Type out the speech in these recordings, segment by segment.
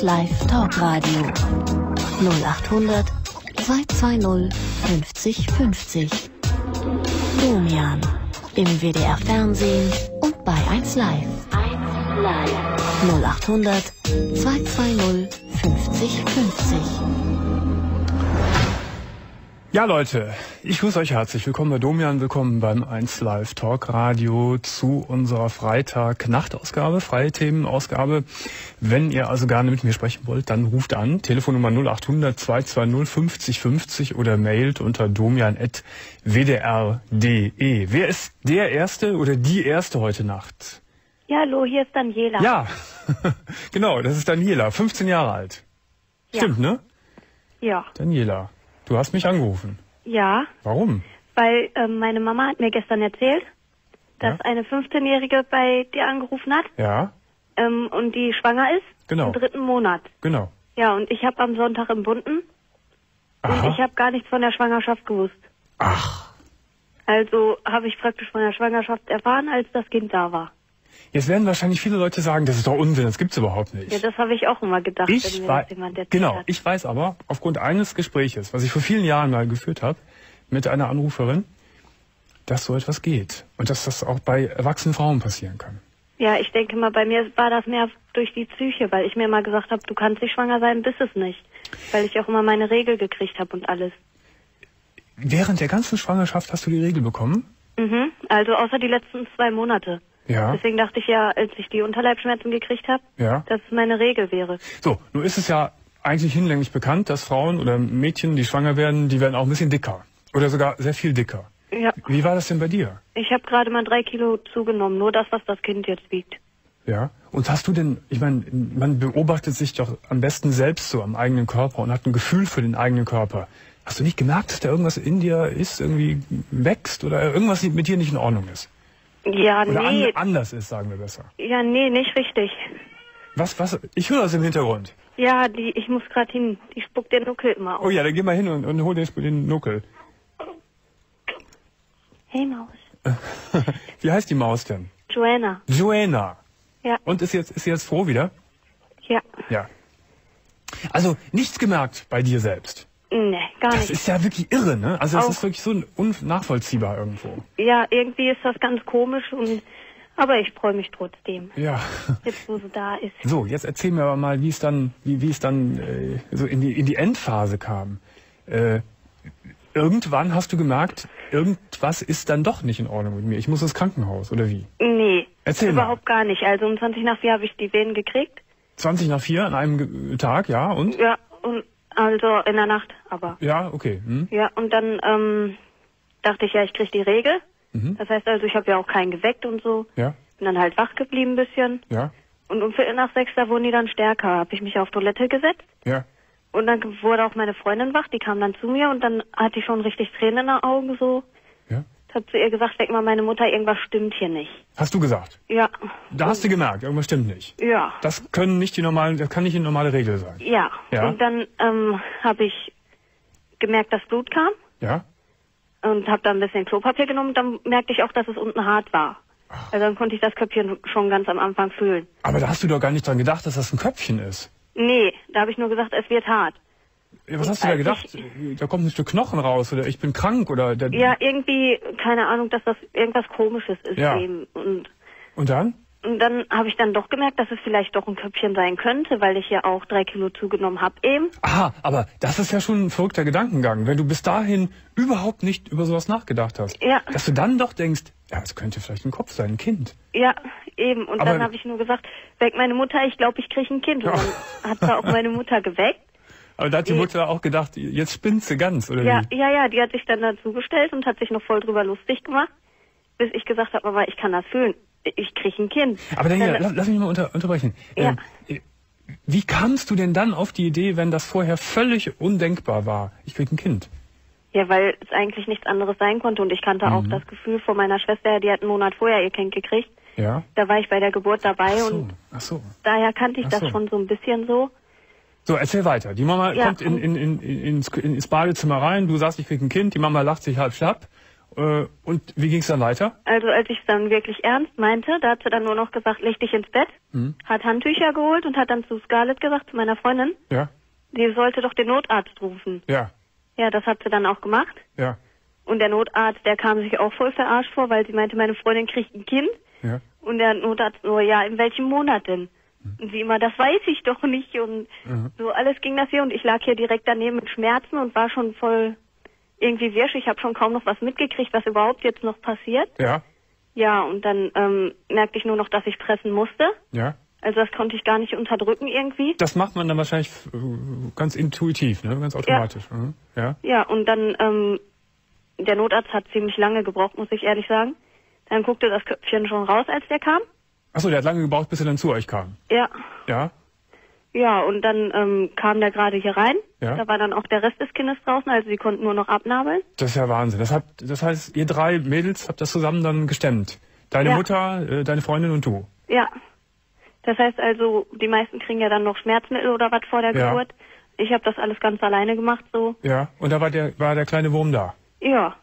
1 Live Talkradio 0800 220 50 50. Domian im WDR Fernsehen und bei 1 Live. 1 Live 0800 220 50 50. Ja, Leute, ich grüße euch herzlich. Willkommen bei Domian, willkommen beim 1 Live Talk Radio zu unserer Freitag-Nachtausgabe, freie Themenausgabe. Wenn ihr also gerne mit mir sprechen wollt, dann ruft an, Telefonnummer 0800 220 50 50 oder mailt unter domian.wdr.de. Wer ist der Erste oder die Erste heute Nacht? Ja, hallo, hier ist Daniela. Ja, genau, das ist Daniela, 15 Jahre alt. Ja. Stimmt, ne? Ja. Daniela, du hast mich angerufen. Ja, Warum? weil ähm, meine Mama hat mir gestern erzählt, dass Ja. eine 15-Jährige bei dir angerufen hat Ja, ähm, und die schwanger ist Genau. im dritten Monat. genau. Ja, und ich habe am Sonntag entbunden und Aha. ich habe gar nichts von der Schwangerschaft gewusst. Ach, Also habe ich praktisch von der Schwangerschaft erfahren, als das Kind da war. Jetzt werden wahrscheinlich viele Leute sagen, das ist doch Unsinn, das gibt's überhaupt nicht. Ja, das habe ich auch immer gedacht, ich wenn das jemand erzählt genau, hat. ich weiß aber aufgrund eines Gespräches, was ich vor vielen Jahren mal geführt habe mit einer Anruferin, dass so etwas geht und dass das auch bei erwachsenen Frauen passieren kann. Ja, ich denke mal, bei mir war das mehr durch die Psyche, weil ich mir mal gesagt habe, du kannst nicht schwanger sein, bist es nicht. Weil ich auch immer meine Regel gekriegt habe und alles. Während der ganzen Schwangerschaft hast du die Regel bekommen? Mhm. Also außer die letzten zwei Monate. Ja. Deswegen dachte ich ja, als ich die Unterleibsschmerzen gekriegt habe, Ja. dass es meine Regel wäre. So, nun ist es ja eigentlich hinlänglich bekannt, dass Frauen oder Mädchen, die schwanger werden, die werden auch ein bisschen dicker. Oder sogar sehr viel dicker. Ja. Wie war das denn bei dir? Ich habe gerade mal drei Kilo zugenommen, nur das, was das Kind jetzt wiegt. Ja. Und hast du denn, ich meine, man beobachtet sich doch am besten selbst so am eigenen Körper und hat ein Gefühl für den eigenen Körper. Hast du nicht gemerkt, dass da irgendwas in dir ist, irgendwie wächst oder irgendwas mit dir nicht in Ordnung ist? Ja, Oder nee. an, anders ist, sagen wir besser. Ja, nee, nicht richtig. Was, was? Ich höre das im Hintergrund. Ja, die, ich muss gerade hin. Die spuckt den Nuckel immer aus. Oh ja, dann geh mal hin und, und hol den, den Nuckel. Hey Maus. Wie heißt die Maus denn? Joanna. Joanna. Ja. Und ist jetzt, ist sie jetzt froh wieder? Ja. Ja. Also nichts gemerkt bei dir selbst. Nee, gar Das nicht. ist ja wirklich irre, ne? Also das Auch- ist wirklich so unnachvollziehbar irgendwo. Ja, irgendwie ist das ganz komisch und aber ich freue mich trotzdem. Ja. Jetzt wo sie da ist. So, jetzt erzähl mir aber mal, wie es dann, wie, wie es dann äh, so in die, in die Endphase kam. Äh, irgendwann hast du gemerkt, irgendwas ist dann doch nicht in Ordnung mit mir. Ich muss ins Krankenhaus, oder wie? Nee, Erzähl mal. überhaupt gar nicht. Also um 20 nach 4 habe ich die Venen gekriegt. 20 nach 4 an einem Tag, ja, und? Ja, und also in der Nacht, aber. Ja, okay. Hm? Ja, und dann ähm, dachte ich ja, ich krieg die Regel. Mhm. Das heißt also, ich habe ja auch keinen geweckt und so. Ja, Bin dann halt wach geblieben ein bisschen. ja, Und um Viertel nach sechs, da wurden die dann stärker. Habe ich mich auf Toilette gesetzt. ja. Und dann wurde auch meine Freundin wach, die kam dann zu mir und dann hatte ich schon richtig Tränen in den Augen so. Ja. Hab zu ihr gesagt, weck mal meine Mutter, irgendwas stimmt hier nicht. Hast du gesagt? Ja. Da hast du gemerkt, irgendwas stimmt nicht. Ja. Das können nicht die normalen, das kann nicht die normale Regel sein. Ja. Ja. Und dann ähm, habe ich gemerkt, dass Blut kam Ja? und habe dann ein bisschen Klopapier genommen. Dann merkte ich auch, dass es unten hart war. Also dann konnte ich das Köpfchen schon ganz am Anfang fühlen. Aber da hast du doch gar nicht dran gedacht, dass das ein Köpfchen ist. Nee, da habe ich nur gesagt, es wird hart. Ja, Was hast du da gedacht? Da kommt ein Stück Knochen raus oder ich bin krank oder der, Ja, irgendwie, keine Ahnung, dass das irgendwas Komisches ist Ja. eben. Und, Und dann? und dann habe ich dann doch gemerkt, dass es vielleicht doch ein Köpfchen sein könnte, weil ich ja auch drei Kilo zugenommen habe eben. Aha, aber das ist ja schon ein verrückter Gedankengang, wenn du bis dahin überhaupt nicht über sowas nachgedacht hast. Ja. Dass du dann doch denkst, ja, es könnte vielleicht ein Kopf sein, ein Kind. Ja, eben. Und Aber- dann habe ich nur gesagt, weck meine Mutter, ich glaube, ich kriege ein Kind. Und dann hat sie auch meine Mutter geweckt. Aber da hat die Nee. Mutter auch gedacht, jetzt spinnt sie ganz, oder Ja, wie? ja, ja, die hat sich dann dazugestellt und hat sich noch voll drüber lustig gemacht, bis ich gesagt habe, aber ich kann das fühlen. Ich kriege ein Kind. Aber Daniela, Dann- lass, lass mich mal unter, unterbrechen. Ja. Ähm, äh, wie kamst du denn dann auf die Idee, wenn das vorher völlig undenkbar war? Ich krieg ein Kind. Ja, weil es eigentlich nichts anderes sein konnte und ich kannte auch Mhm. das Gefühl von meiner Schwester, die hat einen Monat vorher ihr Kind gekriegt. Ja? Da war ich bei der Geburt dabei so, und so. daher kannte ich Ach das so. schon so ein bisschen so. So, erzähl weiter. Die Mama Ja. kommt in, in, in, ins, ins Badezimmer rein, du sagst, ich krieg ein Kind, die Mama lacht sich halb schlapp Äh, und wie ging es dann weiter? Also als ich es dann wirklich ernst meinte, da hat sie dann nur noch gesagt, leg dich ins Bett, Hm. hat Handtücher geholt und hat dann zu Scarlett gesagt, zu meiner Freundin, Ja, die sollte doch den Notarzt rufen. ja, Ja, das hat sie dann auch gemacht. ja, Und der Notarzt, der kam sich auch voll verarscht vor, weil sie meinte, meine Freundin kriegt ein Kind. ja. Und der Notarzt nur, ja, in welchem Monat denn? Und wie immer, das weiß ich doch nicht. Und Mhm. so alles ging das hier und ich lag hier direkt daneben mit Schmerzen und war schon voll irgendwie wirsch. Ich habe schon kaum noch was mitgekriegt, was überhaupt jetzt noch passiert. Ja, Ja, und dann ähm, merkte ich nur noch, dass ich pressen musste. ja. Also das konnte ich gar nicht unterdrücken irgendwie. Das macht man dann wahrscheinlich äh, ganz intuitiv, ne? ganz automatisch. Mhm. Ja. Ja, und dann, ähm, der Notarzt hat ziemlich lange gebraucht, muss ich ehrlich sagen. Dann guckte das Köpfchen schon raus, als der kam. Achso, der hat lange gebraucht, bis er dann zu euch kam. Ja, Ja, ja, und dann ähm, kam der gerade hier rein. Ja. Da war dann auch der Rest des Kindes draußen, also sie konnten nur noch abnabeln. das ist ja Wahnsinn. Das, hat, das heißt, ihr drei Mädels habt das zusammen dann gestemmt. Deine Ja. Mutter, äh, deine Freundin und du. Ja. Das heißt also, die meisten kriegen ja dann noch Schmerzmittel oder was vor der Ja. Geburt. Ich habe das alles ganz alleine gemacht, so. Ja. Und da war der, war der kleine Wurm da. Ja.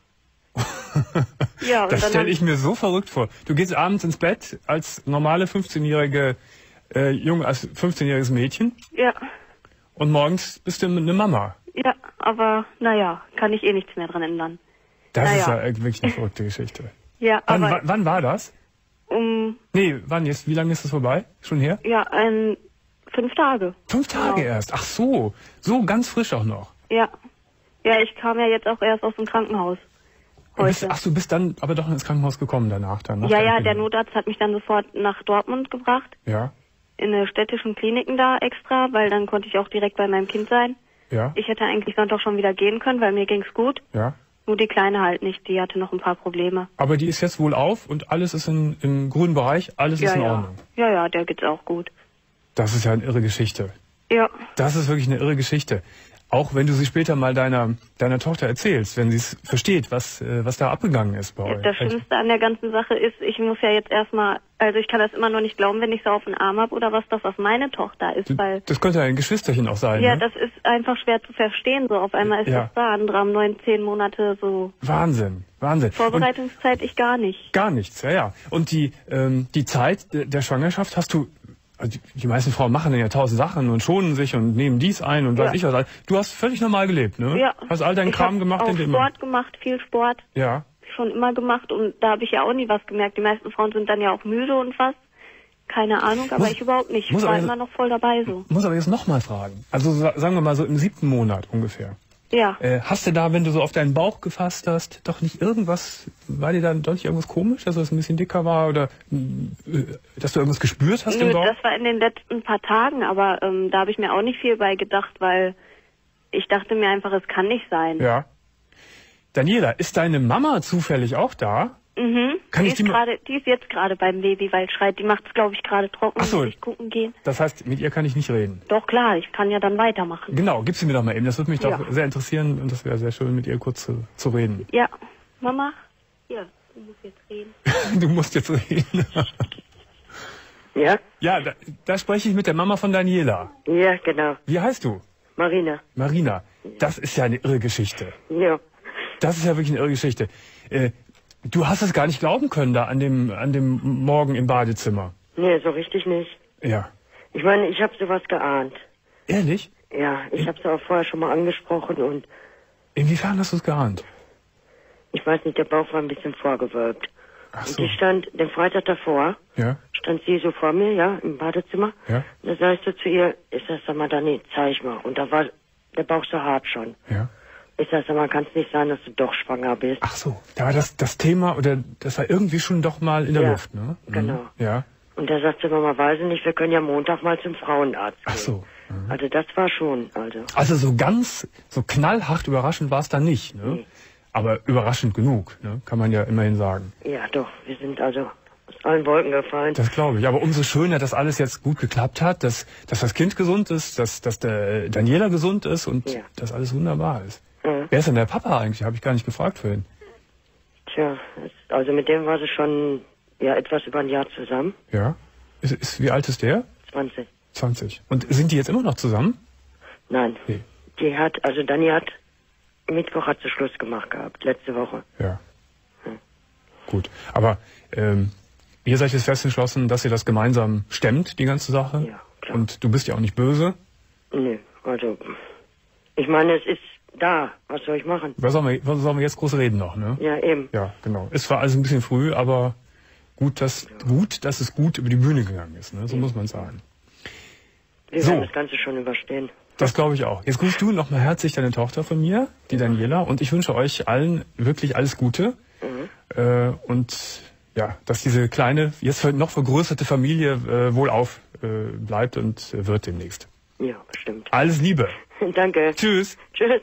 Ja, Das stelle ich mir so verrückt vor. Du gehst abends ins Bett als normale 15-jährige äh, Junge, als 15-jähriges Mädchen Ja. und morgens bist du eine Mama. Ja, aber naja, kann ich eh nichts mehr dran ändern. Das ist Naja. ja wirklich eine verrückte Geschichte. Ja, Wann, aber wann, wann war das? um Nee, wann jetzt? Wie lange ist das vorbei? Schon her? ja, ein fünf Tage. Fünf Tage Genau. erst. Ach so, so ganz frisch auch noch. Ja. Ja, ich kam ja jetzt auch erst aus dem Krankenhaus. Heute. ach, du bist dann aber doch ins Krankenhaus gekommen danach dann. Ja, ja, der. Notarzt hat mich dann sofort nach Dortmund gebracht, Ja, in eine städtischen Kliniken da extra, weil dann konnte ich auch direkt bei meinem Kind sein. ja, Ich hätte eigentlich Sonntag schon wieder gehen können, weil mir ging's gut. ja. Nur die Kleine halt nicht, die hatte noch ein paar Probleme. Aber die ist jetzt wohl auf und alles ist in, im grünen Bereich, alles ja, ist in ja. Ordnung. Ja, ja, der geht's auch gut. Das ist ja eine irre Geschichte. Ja. Das ist wirklich eine irre Geschichte. Auch wenn du sie später mal deiner, deiner Tochter erzählst, wenn sie es versteht, was, äh, was da abgegangen ist bei euch. Das Schlimmste an der ganzen Sache ist, ich muss ja jetzt erstmal, also ich kann das immer noch nicht glauben, wenn ich so auf den Arm hab oder was, das meine Tochter ist, weil Das könnte ein Geschwisterchen auch sein. ja, ne? das ist einfach schwer zu verstehen. So auf einmal ist Ja. das da, andere haben neun, zehn Monate so Wahnsinn, Wahnsinn. Und Vorbereitungszeit, ich gar nicht. gar nichts, ja, ja. Und die, ähm, die Zeit der Schwangerschaft hast du, also die, die meisten Frauen machen dann ja tausend Sachen und schonen sich und nehmen dies ein und weiß Ja. ich was. Du hast völlig normal gelebt, ne? Ja. Hast all deinen ich Kram gemacht, auch den du immer. Sport gemacht, viel Sport, Ja. schon immer gemacht und da habe ich ja auch nie was gemerkt. Die meisten Frauen sind dann ja auch müde und was. Keine Ahnung, aber Muss- ich überhaupt nicht. Ich war aber- immer noch voll dabei so. Muss aber jetzt nochmal fragen. Also sa- sagen wir mal so im siebten Monat ungefähr. Ja. Äh, hast du da, wenn du so auf deinen Bauch gefasst hast, doch nicht irgendwas, war dir da doch nicht irgendwas komisch, dass es ein bisschen dicker war oder äh, dass du irgendwas gespürt hast im Nö, Bauch? das war in den letzten paar Tagen, aber ähm, da habe ich mir auch nicht viel bei gedacht, weil ich dachte mir einfach, es kann nicht sein. Ja. Daniela, ist deine Mama zufällig auch da? Mhm. Kann die, ich ist die mal- gerade, die ist jetzt gerade beim Baby, weil schreit. Die macht es, glaube ich, gerade trocken. Ach so. Muss ich gucken gehen. Das heißt, mit ihr kann ich nicht reden. Doch klar, ich kann ja dann weitermachen. Genau, gib sie mir doch mal eben. Das würde mich doch Ja. sehr interessieren und das wäre sehr schön, mit ihr kurz zu, zu reden. Ja, Mama. Ja, du musst jetzt reden. Du musst jetzt reden. Ja, ja, da, da spreche ich mit der Mama von Daniela. ja, genau. Wie heißt du? Marina. Marina. Das ist ja eine irre Geschichte. Ja. Das ist ja wirklich eine irre Geschichte. Äh, du hast es gar nicht glauben können da an dem, an dem Morgen im Badezimmer. Nee, so richtig nicht. Ja. Ich meine, ich habe sowas geahnt. Ehrlich? Ja, ich habe es auch vorher schon mal angesprochen und Inwiefern hast du es geahnt? ich weiß nicht, der Bauch war ein bisschen vorgewölbt. Ach Und so. die stand den Freitag davor, Ja, stand sie so vor mir, ja, im Badezimmer. ja, Und da sag ich so zu ihr, ich sag, sag mal, Dani, zeig mal. Und da war der Bauch so hart schon. ja. Ich sag, mal, kann es nicht sein, dass du doch schwanger bist. Ach so. Da war das, das Thema, oder das war irgendwie schon doch mal in der Ja, Luft, ne? Mhm. genau. Ja. Und da sagt sie, Mama, weiß ich nicht, wir können ja Montag mal zum Frauenarzt gehen. Ach so. Also das war schon, also. Also so ganz, so knallhart überraschend war es dann nicht, ne? Nee. Aber überraschend genug, ne? Kann man ja immerhin sagen. Ja, doch, wir sind also aus allen Wolken gefallen. Das glaube ich. Aber umso schöner, dass alles jetzt gut geklappt hat, dass, dass das Kind gesund ist, dass, dass der Daniela gesund ist und Ja. dass alles wunderbar ist. Mhm. Wer ist denn der Papa eigentlich? Habe ich gar nicht gefragt vorhin. Tja, es- also mit dem war sie schon ja etwas über ein Jahr zusammen. Ja? Ist, ist, wie alt ist der? 20. 20. Und sind die jetzt immer noch zusammen? Nein. Nee. Die hat, also Dani hat, Mittwoch hat sie Schluss gemacht gehabt, letzte Woche. Ja. Gut. Aber ähm, ihr seid jetzt fest entschlossen, dass ihr das gemeinsam stemmt, die ganze Sache. Ja, klar. Und du bist ja auch nicht böse. Nee, also, ich meine, es ist da. Was soll ich machen? Was sollen wir, was sollen wir jetzt groß reden noch, ne? Ja, eben. Ja, genau. Es war also ein bisschen früh, aber gut, dass, gut, dass es gut über die Bühne gegangen ist, ne? So muss man sagen. Wir So. werden das Ganze schon überstehen. Das glaube ich auch. Jetzt grüßt du nochmal herzlich deine Tochter von mir, die Daniela, und ich wünsche euch allen wirklich alles Gute. Äh, und ja, dass diese kleine, jetzt noch vergrößerte Familie äh, wohlauf äh, bleibt und äh, wird demnächst. Ja, bestimmt. Alles Liebe. Danke. Tschüss. Tschüss.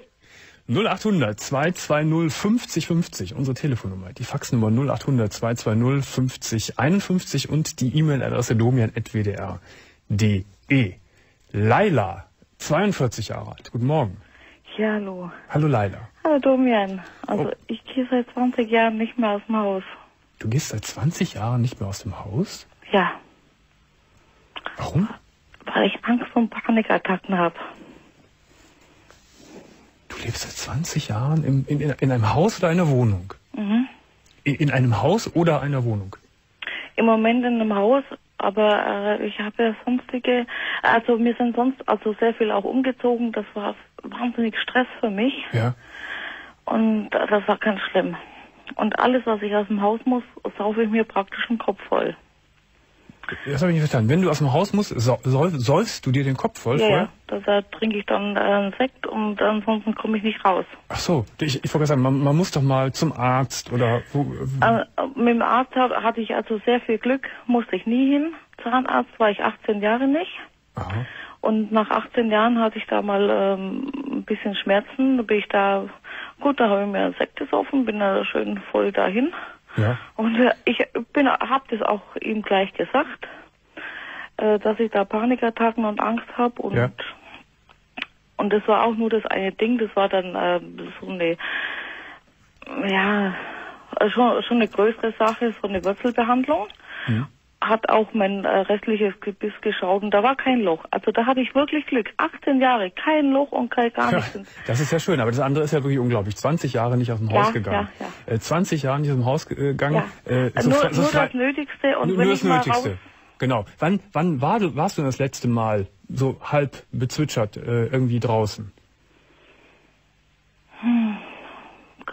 0800 220 50 50, unsere Telefonnummer. Die Faxnummer 0800 220 50 51 und die E-Mail-Adresse domian.wdr.de. Laila, 42 Jahre alt. Guten Morgen. Ja, hallo. Hallo Laila. Hallo Domian. Also Oh. ich gehe seit 20 Jahren nicht mehr aus dem Haus. Du gehst seit 20 Jahren nicht mehr aus dem Haus? Ja, Warum? weil ich Angst und Panikattacken habe. Du lebst seit 20 Jahren im, in, in, in einem Haus oder einer Wohnung? Mhm. In, in einem Haus oder einer Wohnung? Im Moment in einem Haus, aber äh, ich habe ja sonstige, also wir sind sonst also sehr viel auch umgezogen. Das war wahnsinnig Stress für mich Ja. und das war ganz schlimm. Und alles, was ich aus dem Haus muss, saufe ich mir praktisch den Kopf voll. Das habe ich nicht verstanden. Wenn du aus dem Haus musst, soll, sollst du dir den Kopf voll Ja, vorher? ja. Da, trinke ich dann äh, einen Sekt und ansonsten komme ich nicht raus. Ach so, ich, ich wollte sagen, man, man muss doch mal zum Arzt oder wo, Äh, mit dem Arzt hab, hatte ich also sehr viel Glück, musste ich nie hin. Zahnarzt war ich 18 Jahre nicht. Aha. Und nach 18 Jahren hatte ich da mal ähm, ein bisschen Schmerzen. Da bin ich da, gut, da habe ich mir einen Sekt gesoffen, bin da schön voll dahin. Ja. Und äh, ich bin, habe das auch ihm gleich gesagt, äh, dass ich da Panikattacken und Angst habe. Und, Ja. und das war auch nur das eine Ding, das war dann äh, so eine, ja, äh, schon, schon eine größere Sache, so eine Wurzelbehandlung. Mhm. Hat auch mein äh, restliches Gebiss geschaut und da war kein Loch. Also da hatte ich wirklich Glück. 18 Jahre, kein Loch und kein gar Ja, nichts. das ist ja schön, aber das andere ist ja wirklich unglaublich. 20 Jahre nicht aus dem Ja, Haus gegangen. ja, Äh, 20 Jahre nicht aus dem Haus ge- gegangen. Äh, Äh, so nur, so nur das Nötigste und nur, wenn nur ich das mal Nötigste. raus Genau. Wann, wann war du, warst du das letzte Mal so halb bezwitschert äh, irgendwie draußen?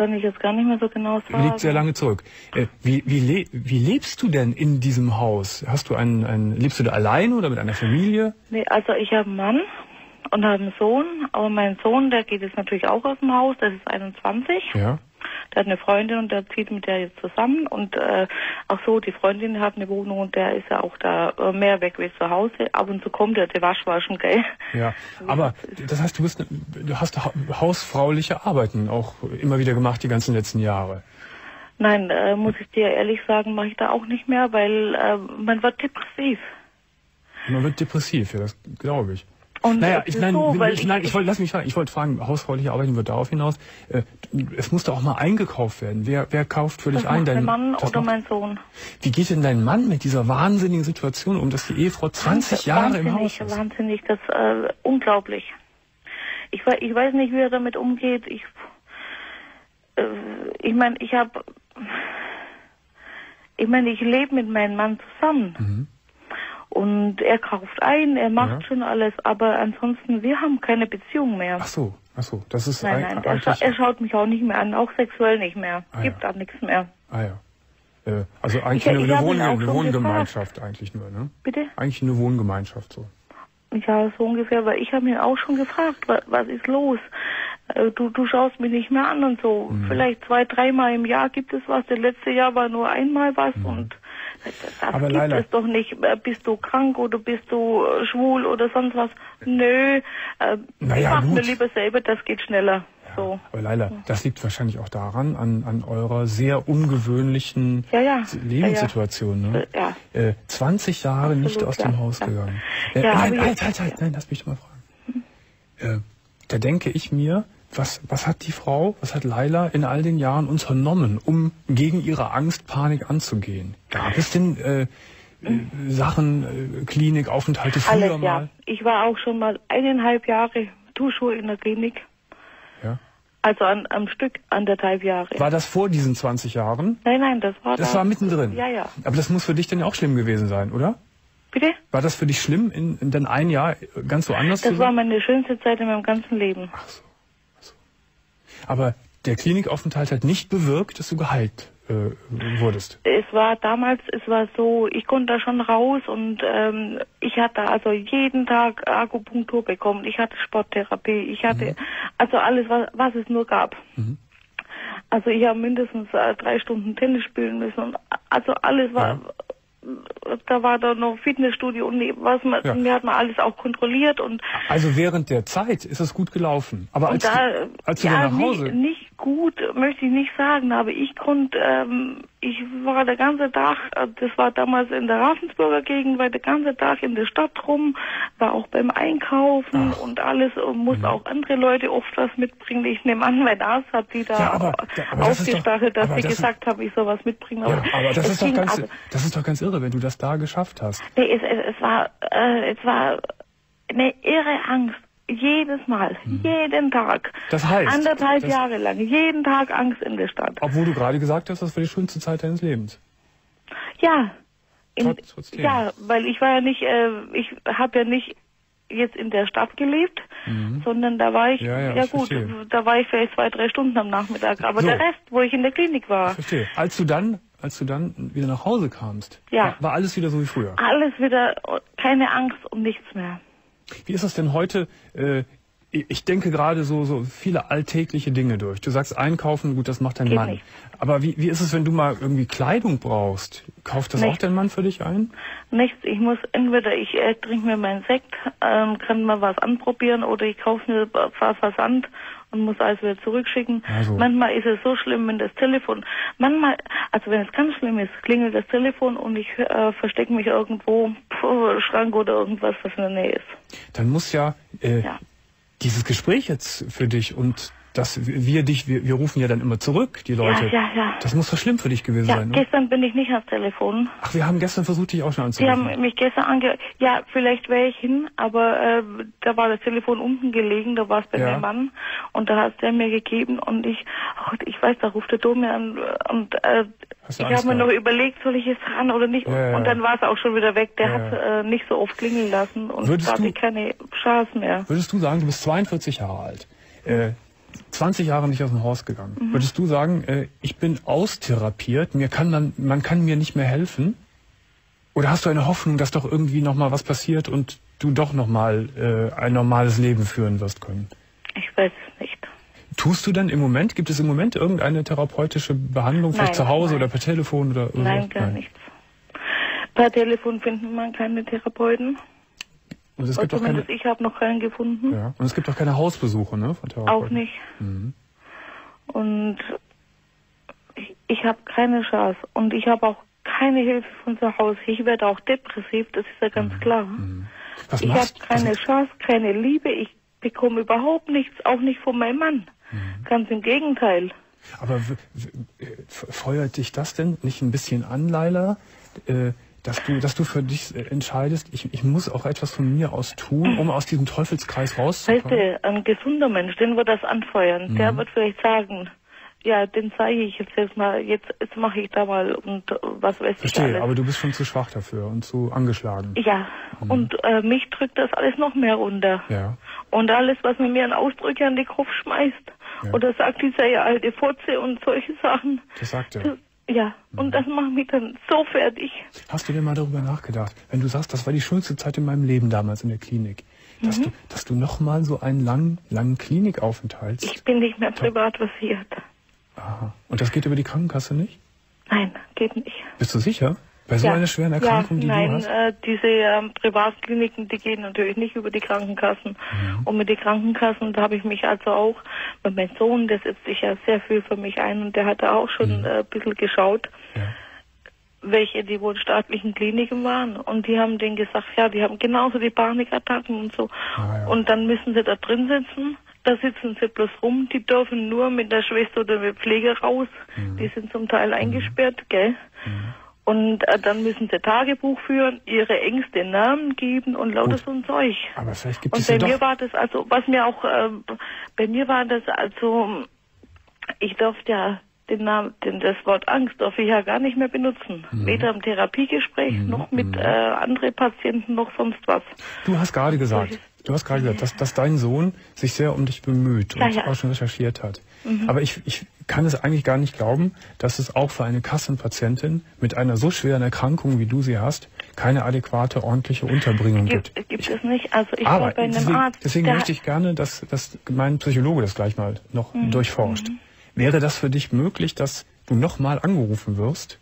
Kann ich jetzt gar nicht mehr so genau sagen. Liegt sehr lange zurück. Äh, wie, wie, le wie lebst du denn in diesem Haus? Hast du einen, einen lebst du da alleine oder mit einer Familie? Nee, also ich habe einen Mann und habe einen Sohn, aber mein Sohn, der geht jetzt natürlich auch aus dem Haus, der ist 21. Ja. Der hat eine Freundin und der zieht mit der jetzt zusammen und äh, auch so, die Freundin hat eine Wohnung und der ist ja auch da äh, mehr weg wie zu Hause. Ab und zu kommt er, der Waschwaschen, gell? Ja, aber das heißt, du bist, du hast ha hausfrauliche Arbeiten auch immer wieder gemacht die ganzen letzten Jahre. Nein, äh, muss ich dir ehrlich sagen, mache ich da auch nicht mehr, weil äh, man wird depressiv. Man wird depressiv, ja, das glaube ich. Und Naja, ich, nein, so, ich, nein, ich wollte, lass mich fragen, ich wollte fragen, hausfrauliche Arbeiten wird darauf hinaus. Äh, es muss doch auch mal eingekauft werden. Wer, wer kauft für dich das ein? Dein- Mann oder macht- mein Sohn. Wie geht denn dein Mann mit dieser wahnsinnigen Situation um, dass die Ehefrau 20 Jahre im Haus ist? Wahnsinnig, das äh, unglaublich. Ich, ich weiß nicht, wie er damit umgeht. Ich, äh, ich meine, ich habe, ich meine, ich lebe mit meinem Mann zusammen. Mhm. Und er kauft ein, er macht Ja. schon alles, aber ansonsten, wir haben keine Beziehung mehr. Ach so, ach so, das ist nein, nein, er, scha eigentlich... er schaut mich auch nicht mehr an, auch sexuell nicht mehr. Ah, Gibt ja. auch nichts mehr. ah ja. Äh, also eigentlich Ich- eine, ich eine, Wohn eine Wohngemeinschaft eigentlich nur, ne? Bitte? Eigentlich eine Wohngemeinschaft so. Ja, so ungefähr, weil ich habe ihn auch schon gefragt, was, was ist los? Äh, Du, du schaust mich nicht mehr an und so. Mhm. Vielleicht zwei, dreimal im Jahr gibt es was. Das letzte Jahr war nur einmal was und das, Mhm. Aber gibt Leila- es doch nicht. Äh, Bist du krank oder bist du äh, schwul oder sonst was? Nö, äh, Naja, mach mir lieber selber, das geht schneller. So. Aber Leila, das liegt wahrscheinlich auch daran, an, an eurer sehr ungewöhnlichen Ja, ja. Lebenssituation. Ne? Äh, ja. Äh, 20 Jahre nicht Absolut, aus ja, dem Haus gegangen. Äh, nein, halt, halt, halt, nein, lass mich doch mal fragen. Äh, da denke ich mir, was, was hat die Frau, was hat Laila in all den Jahren unternommen, um gegen ihre Angst, Panik anzugehen? Gab es denn äh, äh, Sachen, äh, Klinik, Aufenthalte früher Alles, mal? ja. Ich war auch schon mal eineinhalb Jahre Tuschur in der Klinik. Ja. Also an, am Stück anderthalb Jahre. War das vor diesen 20 Jahren? nein, nein, das war Das da. war mittendrin. Ja, ja. Aber das muss für dich dann auch schlimm gewesen sein, oder? Bitte? War das für dich schlimm, in, in dann ein Jahr ganz so anders Das zu war sein? meine schönste Zeit in meinem ganzen Leben. Ach so. Aber der Klinikaufenthalt hat nicht bewirkt, dass du geheilt äh, wurdest. Es war damals, es war so, ich konnte da schon raus und ähm, ich hatte also jeden Tag Akupunktur bekommen, ich hatte Sporttherapie, ich hatte Mhm. also alles, was, was es nur gab. Also ich habe mindestens äh, drei Stunden Tennis spielen müssen und also alles war, da war da noch Fitnessstudio und was man, Ja. mir hat man alles auch kontrolliert und Also während der Zeit ist es gut gelaufen. Aber als, da, du, als du ja, dann nach Hause... Nicht, nicht gut, möchte ich nicht sagen, aber ich konnte, ähm, ich war der ganze Tag, äh, das war damals in der Ravensburger Gegend, war der ganze Tag in der Stadt rum, war auch beim Einkaufen und alles und musste Mhm. auch andere Leute oft was mitbringen. Ich nehme an, mein Arzt hat die da Ja, aber- aber das aufgestachelt, dass aber sie das gesagt haben, ich soll was mitbringen. ja, aber das ist, doch ganz, also- das ist doch ganz irre, wenn du das da geschafft hast. Nee, es, es, es war, äh, es war eine irre Angst. Jedes Mal, jeden Tag. Das heißt, Anderthalb das- Jahre lang, jeden Tag Angst in der Stadt. Obwohl du gerade gesagt hast, das war die schönste Zeit deines Lebens. Ja. In, Trotz- ja, weil ich war ja nicht, äh, ich habe ja nicht jetzt in der Stadt gelebt, sondern da war ich, Mhm. Ja, ja, ja ich gut, verstehe. da war ich vielleicht zwei, drei Stunden am Nachmittag. Aber So. der Rest, wo ich in der Klinik war, Verstehe. Als du dann, als du dann wieder nach Hause kamst, Ja. war, war alles wieder so wie früher. alles wieder, keine Angst und nichts mehr. Wie ist das denn heute? Äh, ich denke gerade so, so viele alltägliche Dinge durch. Du sagst einkaufen, gut, das macht dein Geht Mann. nicht. Aber wie, wie ist es, wenn du mal irgendwie Kleidung brauchst? Kauft das Nicht. auch dein Mann für dich ein? Nichts. Ich muss entweder ich äh, trinke mir meinen Sekt, ähm, kann mal was anprobieren oder ich kaufe mir was Versand und muss alles wieder zurückschicken. Also. Manchmal ist es so schlimm, wenn das Telefon, manchmal, also wenn es ganz schlimm ist, klingelt das Telefon und ich äh, verstecke mich irgendwo, Schrank oder irgendwas, was in der Nähe ist. Dann muss ja, äh, Ja. dieses Gespräch jetzt für dich und dass wir dich, wir, wir rufen ja dann immer zurück, die Leute. Ja, ja, ja. Das muss doch schlimm für dich gewesen Ja, sein, ne? gestern bin ich nicht ans Telefon. Ach, wir haben gestern versucht, dich auch schon Sie anzurufen. haben mich gestern ange... Ja, vielleicht wäre ich hin, aber äh, da war das Telefon unten gelegen, da war es bei Ja. meinem Mann und da hat es der mir gegeben und ich, ach, ich weiß, da ruft der Dom mir an und äh, ich habe mir noch überlegt, soll ich es ran oder nicht Ja, ja, und dann war es auch schon wieder weg. Der Ja, hat ja. äh, nicht so oft klingeln lassen und Würdest da hatte du- ich keine Chance mehr. Würdest du sagen, du bist 42 Jahre alt, äh, 20 Jahre nicht aus dem Haus gegangen. Mhm. Würdest du sagen, äh, ich bin austherapiert, mir kann man, man kann mir nicht mehr helfen? Oder hast du eine Hoffnung, dass doch irgendwie noch mal was passiert und du doch noch mal äh, ein normales Leben führen wirst können? Ich weiß es nicht. Tust du dann im Moment, gibt es im Moment irgendeine therapeutische Behandlung, vielleicht Nein, zu Hause nein. oder per Telefon oder Nein, sowas? gar nichts. Per Telefon finden man keine Therapeuten. Und es gibt auch keine, ich habe noch keinen gefunden. ja. Und es gibt auch keine Hausbesuche, ne, von Therapeuten. Auch nicht. Und ich, ich habe keine Chance. Und ich habe auch keine Hilfe von zu Hause. Ich werde auch depressiv, das ist ja ganz klar. Was Ich habe keine was, Chance, keine Liebe. Ich bekomme überhaupt nichts, auch nicht von meinem Mann. Ganz im Gegenteil. Aber äh, feuert dich das denn nicht ein bisschen an, Leila? Äh, dass du, dass du für dich äh, entscheidest, ich, ich muss auch etwas von mir aus tun, um aus diesem Teufelskreis Weißt rauszukommen. du, ein gesunder Mensch, den wird das anfeuern. Mhm. Der wird vielleicht sagen, ja, den zeige ich jetzt, jetzt mal, jetzt, jetzt mache ich da mal und äh, was weiß ich Verstehe, aber du bist schon zu schwach dafür und zu angeschlagen. ja, und äh, mich drückt das alles noch mehr runter. Ja. Und alles, was man mir an Ausdrücke an den Kopf schmeißt. Ja. Oder sagt dieser ja alte Fotze und solche Sachen. Das sagt er. Das, ja, Mhm. und das macht mich dann so fertig. Hast du dir mal darüber nachgedacht, wenn du sagst, das war die schönste Zeit in meinem Leben damals in der Klinik, dass Mhm. du, dass du noch mal so einen langen, langen Klinikaufenthalt. Ich bin nicht mehr privat versichert. Aha. Und das geht über die Krankenkasse nicht? Nein, geht nicht. Bist du sicher? Bei so ja. einer schweren Erkrankung, ja, die nein, du hast? Äh, diese ähm, Privatkliniken, die gehen natürlich nicht über die Krankenkassen. Mhm. Und mit den Krankenkassen, da habe ich mich also auch, mit meinem Sohn, der setzt sich ja sehr viel für mich ein und der hat da auch schon Mhm. äh, ein bisschen geschaut, Ja. welche die wohl staatlichen Kliniken waren. Und die haben denen gesagt, ja, die haben genauso die Panikattacken und so. Ah, ja. Und dann müssen sie da drin sitzen. Da sitzen sie bloß rum. Die dürfen nur mit der Schwester oder mit Pflege raus. Mhm. Die sind zum Teil eingesperrt, gell? Und äh, dann müssen sie Tagebuch führen, ihre Ängste Namen geben und lauter so ein Zeug. Aber vielleicht gibt Und es ja bei mir doch. war das also, was mir auch, äh, bei mir war das also, ich durfte ja den Namen, den, das Wort Angst darf ich ja gar nicht mehr benutzen. Mhm. Weder im Therapiegespräch noch mit äh, anderen Patienten noch sonst was. Du hast gerade gesagt, du hast gerade gesagt, dass, dass dein Sohn sich sehr um dich bemüht und Ja, ja. auch schon recherchiert hat. Aber ich, ich kann es eigentlich gar nicht glauben, dass es auch für eine Kassenpatientin mit einer so schweren Erkrankung, wie du sie hast, keine adäquate, ordentliche Unterbringung gibt. Gibt, gibt es nicht. Also ich Aber war bei einem deswegen, Arzt. deswegen möchte ich gerne, dass, dass mein Psychologe das gleich mal noch Mhm. durchforscht. Wäre das für dich möglich, dass du nochmal angerufen wirst?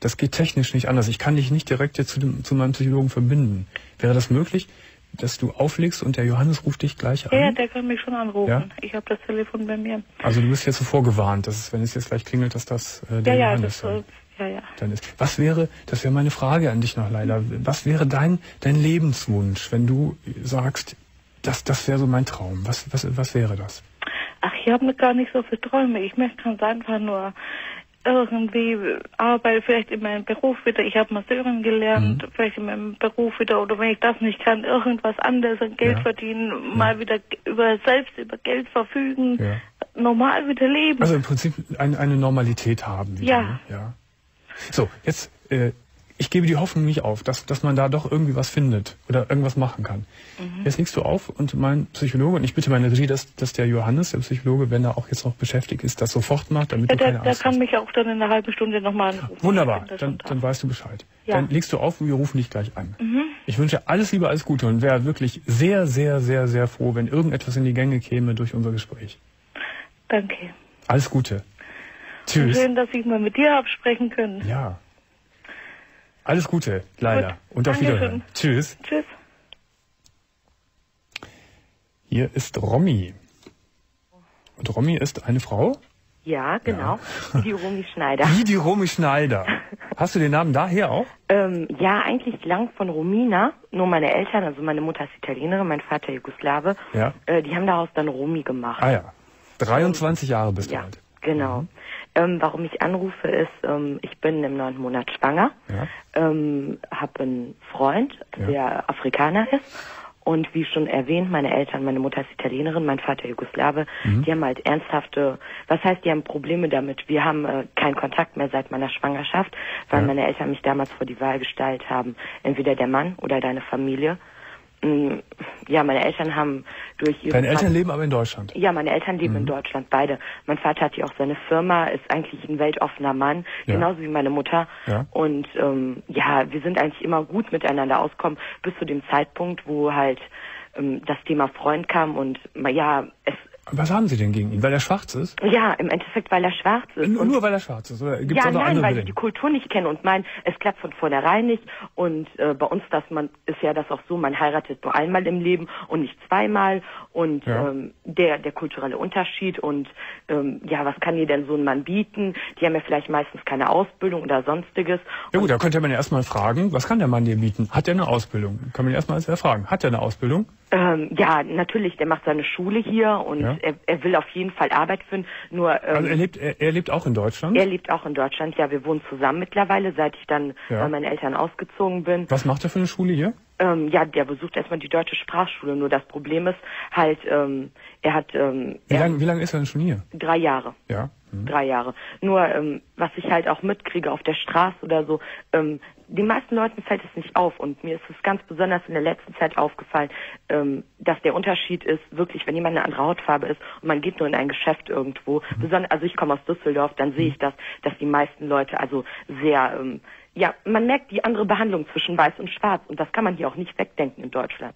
Das geht technisch nicht anders. Ich kann dich nicht direkt jetzt zu, dem, zu meinem Psychologen verbinden. Wäre das möglich, dass du auflegst und der Johannes ruft dich gleich ja, ja, an? der kann mich schon anrufen. Ja? Ich habe das Telefon bei mir. Also du bist jetzt so vorgewarnt, dass es, wenn es jetzt gleich klingelt, dass das äh, der ja, Johannes das, äh, ja, ja. dann ist. Was wäre, das wäre meine Frage an dich noch leider, was wäre dein, dein Lebenswunsch, wenn du sagst, das, das wäre so mein Traum? Was, was, was wäre das? Ach, ich habe gar nicht so viele Träume. Ich möchte ganz einfach nur irgendwie arbeiten, vielleicht in meinem Beruf wieder. Ich habe Masseurin gelernt, Mhm. vielleicht in meinem Beruf wieder. Oder wenn ich das nicht kann, irgendwas anderes an Geld Ja. verdienen, mal wieder über selbst über Geld verfügen, Ja. normal wieder leben. Also im Prinzip ein, eine Normalität haben. Wieder, Ja. Ne? ja. So, jetzt, äh, ich gebe die Hoffnung nicht auf, dass, dass man da doch irgendwie was findet oder irgendwas machen kann. Mhm. Jetzt legst du auf und mein Psychologe, und ich bitte meine Regie, dass, dass der Johannes, der Psychologe, wenn er auch jetzt noch beschäftigt ist, das sofort macht, damit ja, du der, keine der Angst kann hast. mich auch dann in einer halben Stunde nochmal anrufen. Wunderbar, dann, dann weißt du Bescheid. Ja. Dann legst du auf und wir rufen dich gleich an. Mhm. Ich wünsche alles Liebe, alles Gute und wäre wirklich sehr, sehr, sehr, sehr froh, wenn irgendetwas in die Gänge käme durch unser Gespräch. Danke. Alles Gute. Tschüss. Schön, dass ich mal mit dir habe sprechen können. Ja. Alles Gute, leider. Gut. Und auf Dankeschön. Wiederhören. Tschüss. Tschüss. Hier ist Romy. Und Romy ist eine Frau? Ja, genau. Wie die Romy Schneider. Wie die Romy Schneider. Hast du den Namen daher auch? Ähm, ja, eigentlich lang von Romina. Nur meine Eltern, also meine Mutter ist Italienerin, mein Vater Jugoslawe, Ja. äh, die haben daraus dann Romy gemacht. Ah ja. 23 Jahre bist du ja, alt. genau. Ähm, warum ich anrufe ist, ähm, ich bin im neunten Monat schwanger, Ja. ähm, habe einen Freund, Ja. der Afrikaner ist. Und wie schon erwähnt, meine Eltern, meine Mutter ist Italienerin, mein Vater Jugoslawe, Mhm. die haben halt ernsthafte, was heißt, die haben Probleme damit. Wir haben äh, keinen Kontakt mehr seit meiner Schwangerschaft, weil Ja. meine Eltern mich damals vor die Wahl gestellt haben, entweder der Mann oder deine Familie. Mm, Ja, meine Eltern haben durch ihre Deine Eltern Fa- leben aber in Deutschland. ja, meine Eltern leben Mhm. in Deutschland, beide. Mein Vater hat ja auch seine Firma, ist eigentlich ein weltoffener Mann, Ja. genauso wie meine Mutter. Ja. Und ähm, ja, wir sind eigentlich immer gut miteinander auskommen, bis zu dem Zeitpunkt, wo halt ähm, das Thema Freund kam und ja, es Was haben Sie denn gegen ihn? Weil er schwarz ist? ja, im Endeffekt, weil er schwarz ist. Nur, und nur weil er schwarz ist? Oder gibt es ja, auch noch nein, weil Gründe? die Kultur nicht kennen und meinen, es klappt von vornherein nicht. Und äh, bei uns, dass man ist ja das auch so, man heiratet nur einmal im Leben und nicht zweimal. Und Ja. ähm, der der kulturelle Unterschied und ähm, ja, was kann dir denn so ein Mann bieten? Die haben ja vielleicht meistens keine Ausbildung oder sonstiges. Ja gut, da könnte man ja erstmal fragen, was kann der Mann dir bieten? Hat er eine Ausbildung? Kann man erstmal erfragen. Hat er eine Ausbildung? Ähm, ja, natürlich, der macht seine Schule hier und Ja. er, er will auf jeden Fall Arbeit finden. Nur ähm, Also er lebt, er, er lebt auch in Deutschland? er lebt auch in Deutschland. Ja, wir wohnen zusammen mittlerweile, seit ich dann Ja. bei meinen Eltern ausgezogen bin. Was macht er für eine Schule hier? Ähm, ja, der besucht erstmal die deutsche Sprachschule. Nur das Problem ist halt, ähm, er hat ähm, Wie lange wie lang ist er denn schon hier? drei Jahre. Ja. Hm. Drei Jahre. Nur, ähm, was ich halt auch mitkriege auf der Straße oder so, ähm, den meisten Leuten fällt es nicht auf und mir ist es ganz besonders in der letzten Zeit aufgefallen, ähm, dass der Unterschied ist, wirklich, wenn jemand eine andere Hautfarbe ist und man geht nur in ein Geschäft irgendwo, besonders, also ich komme aus Düsseldorf, dann sehe ich das, dass die meisten Leute also sehr, ähm, ja, man merkt die andere Behandlung zwischen Weiß und Schwarz und das kann man hier auch nicht wegdenken in Deutschland.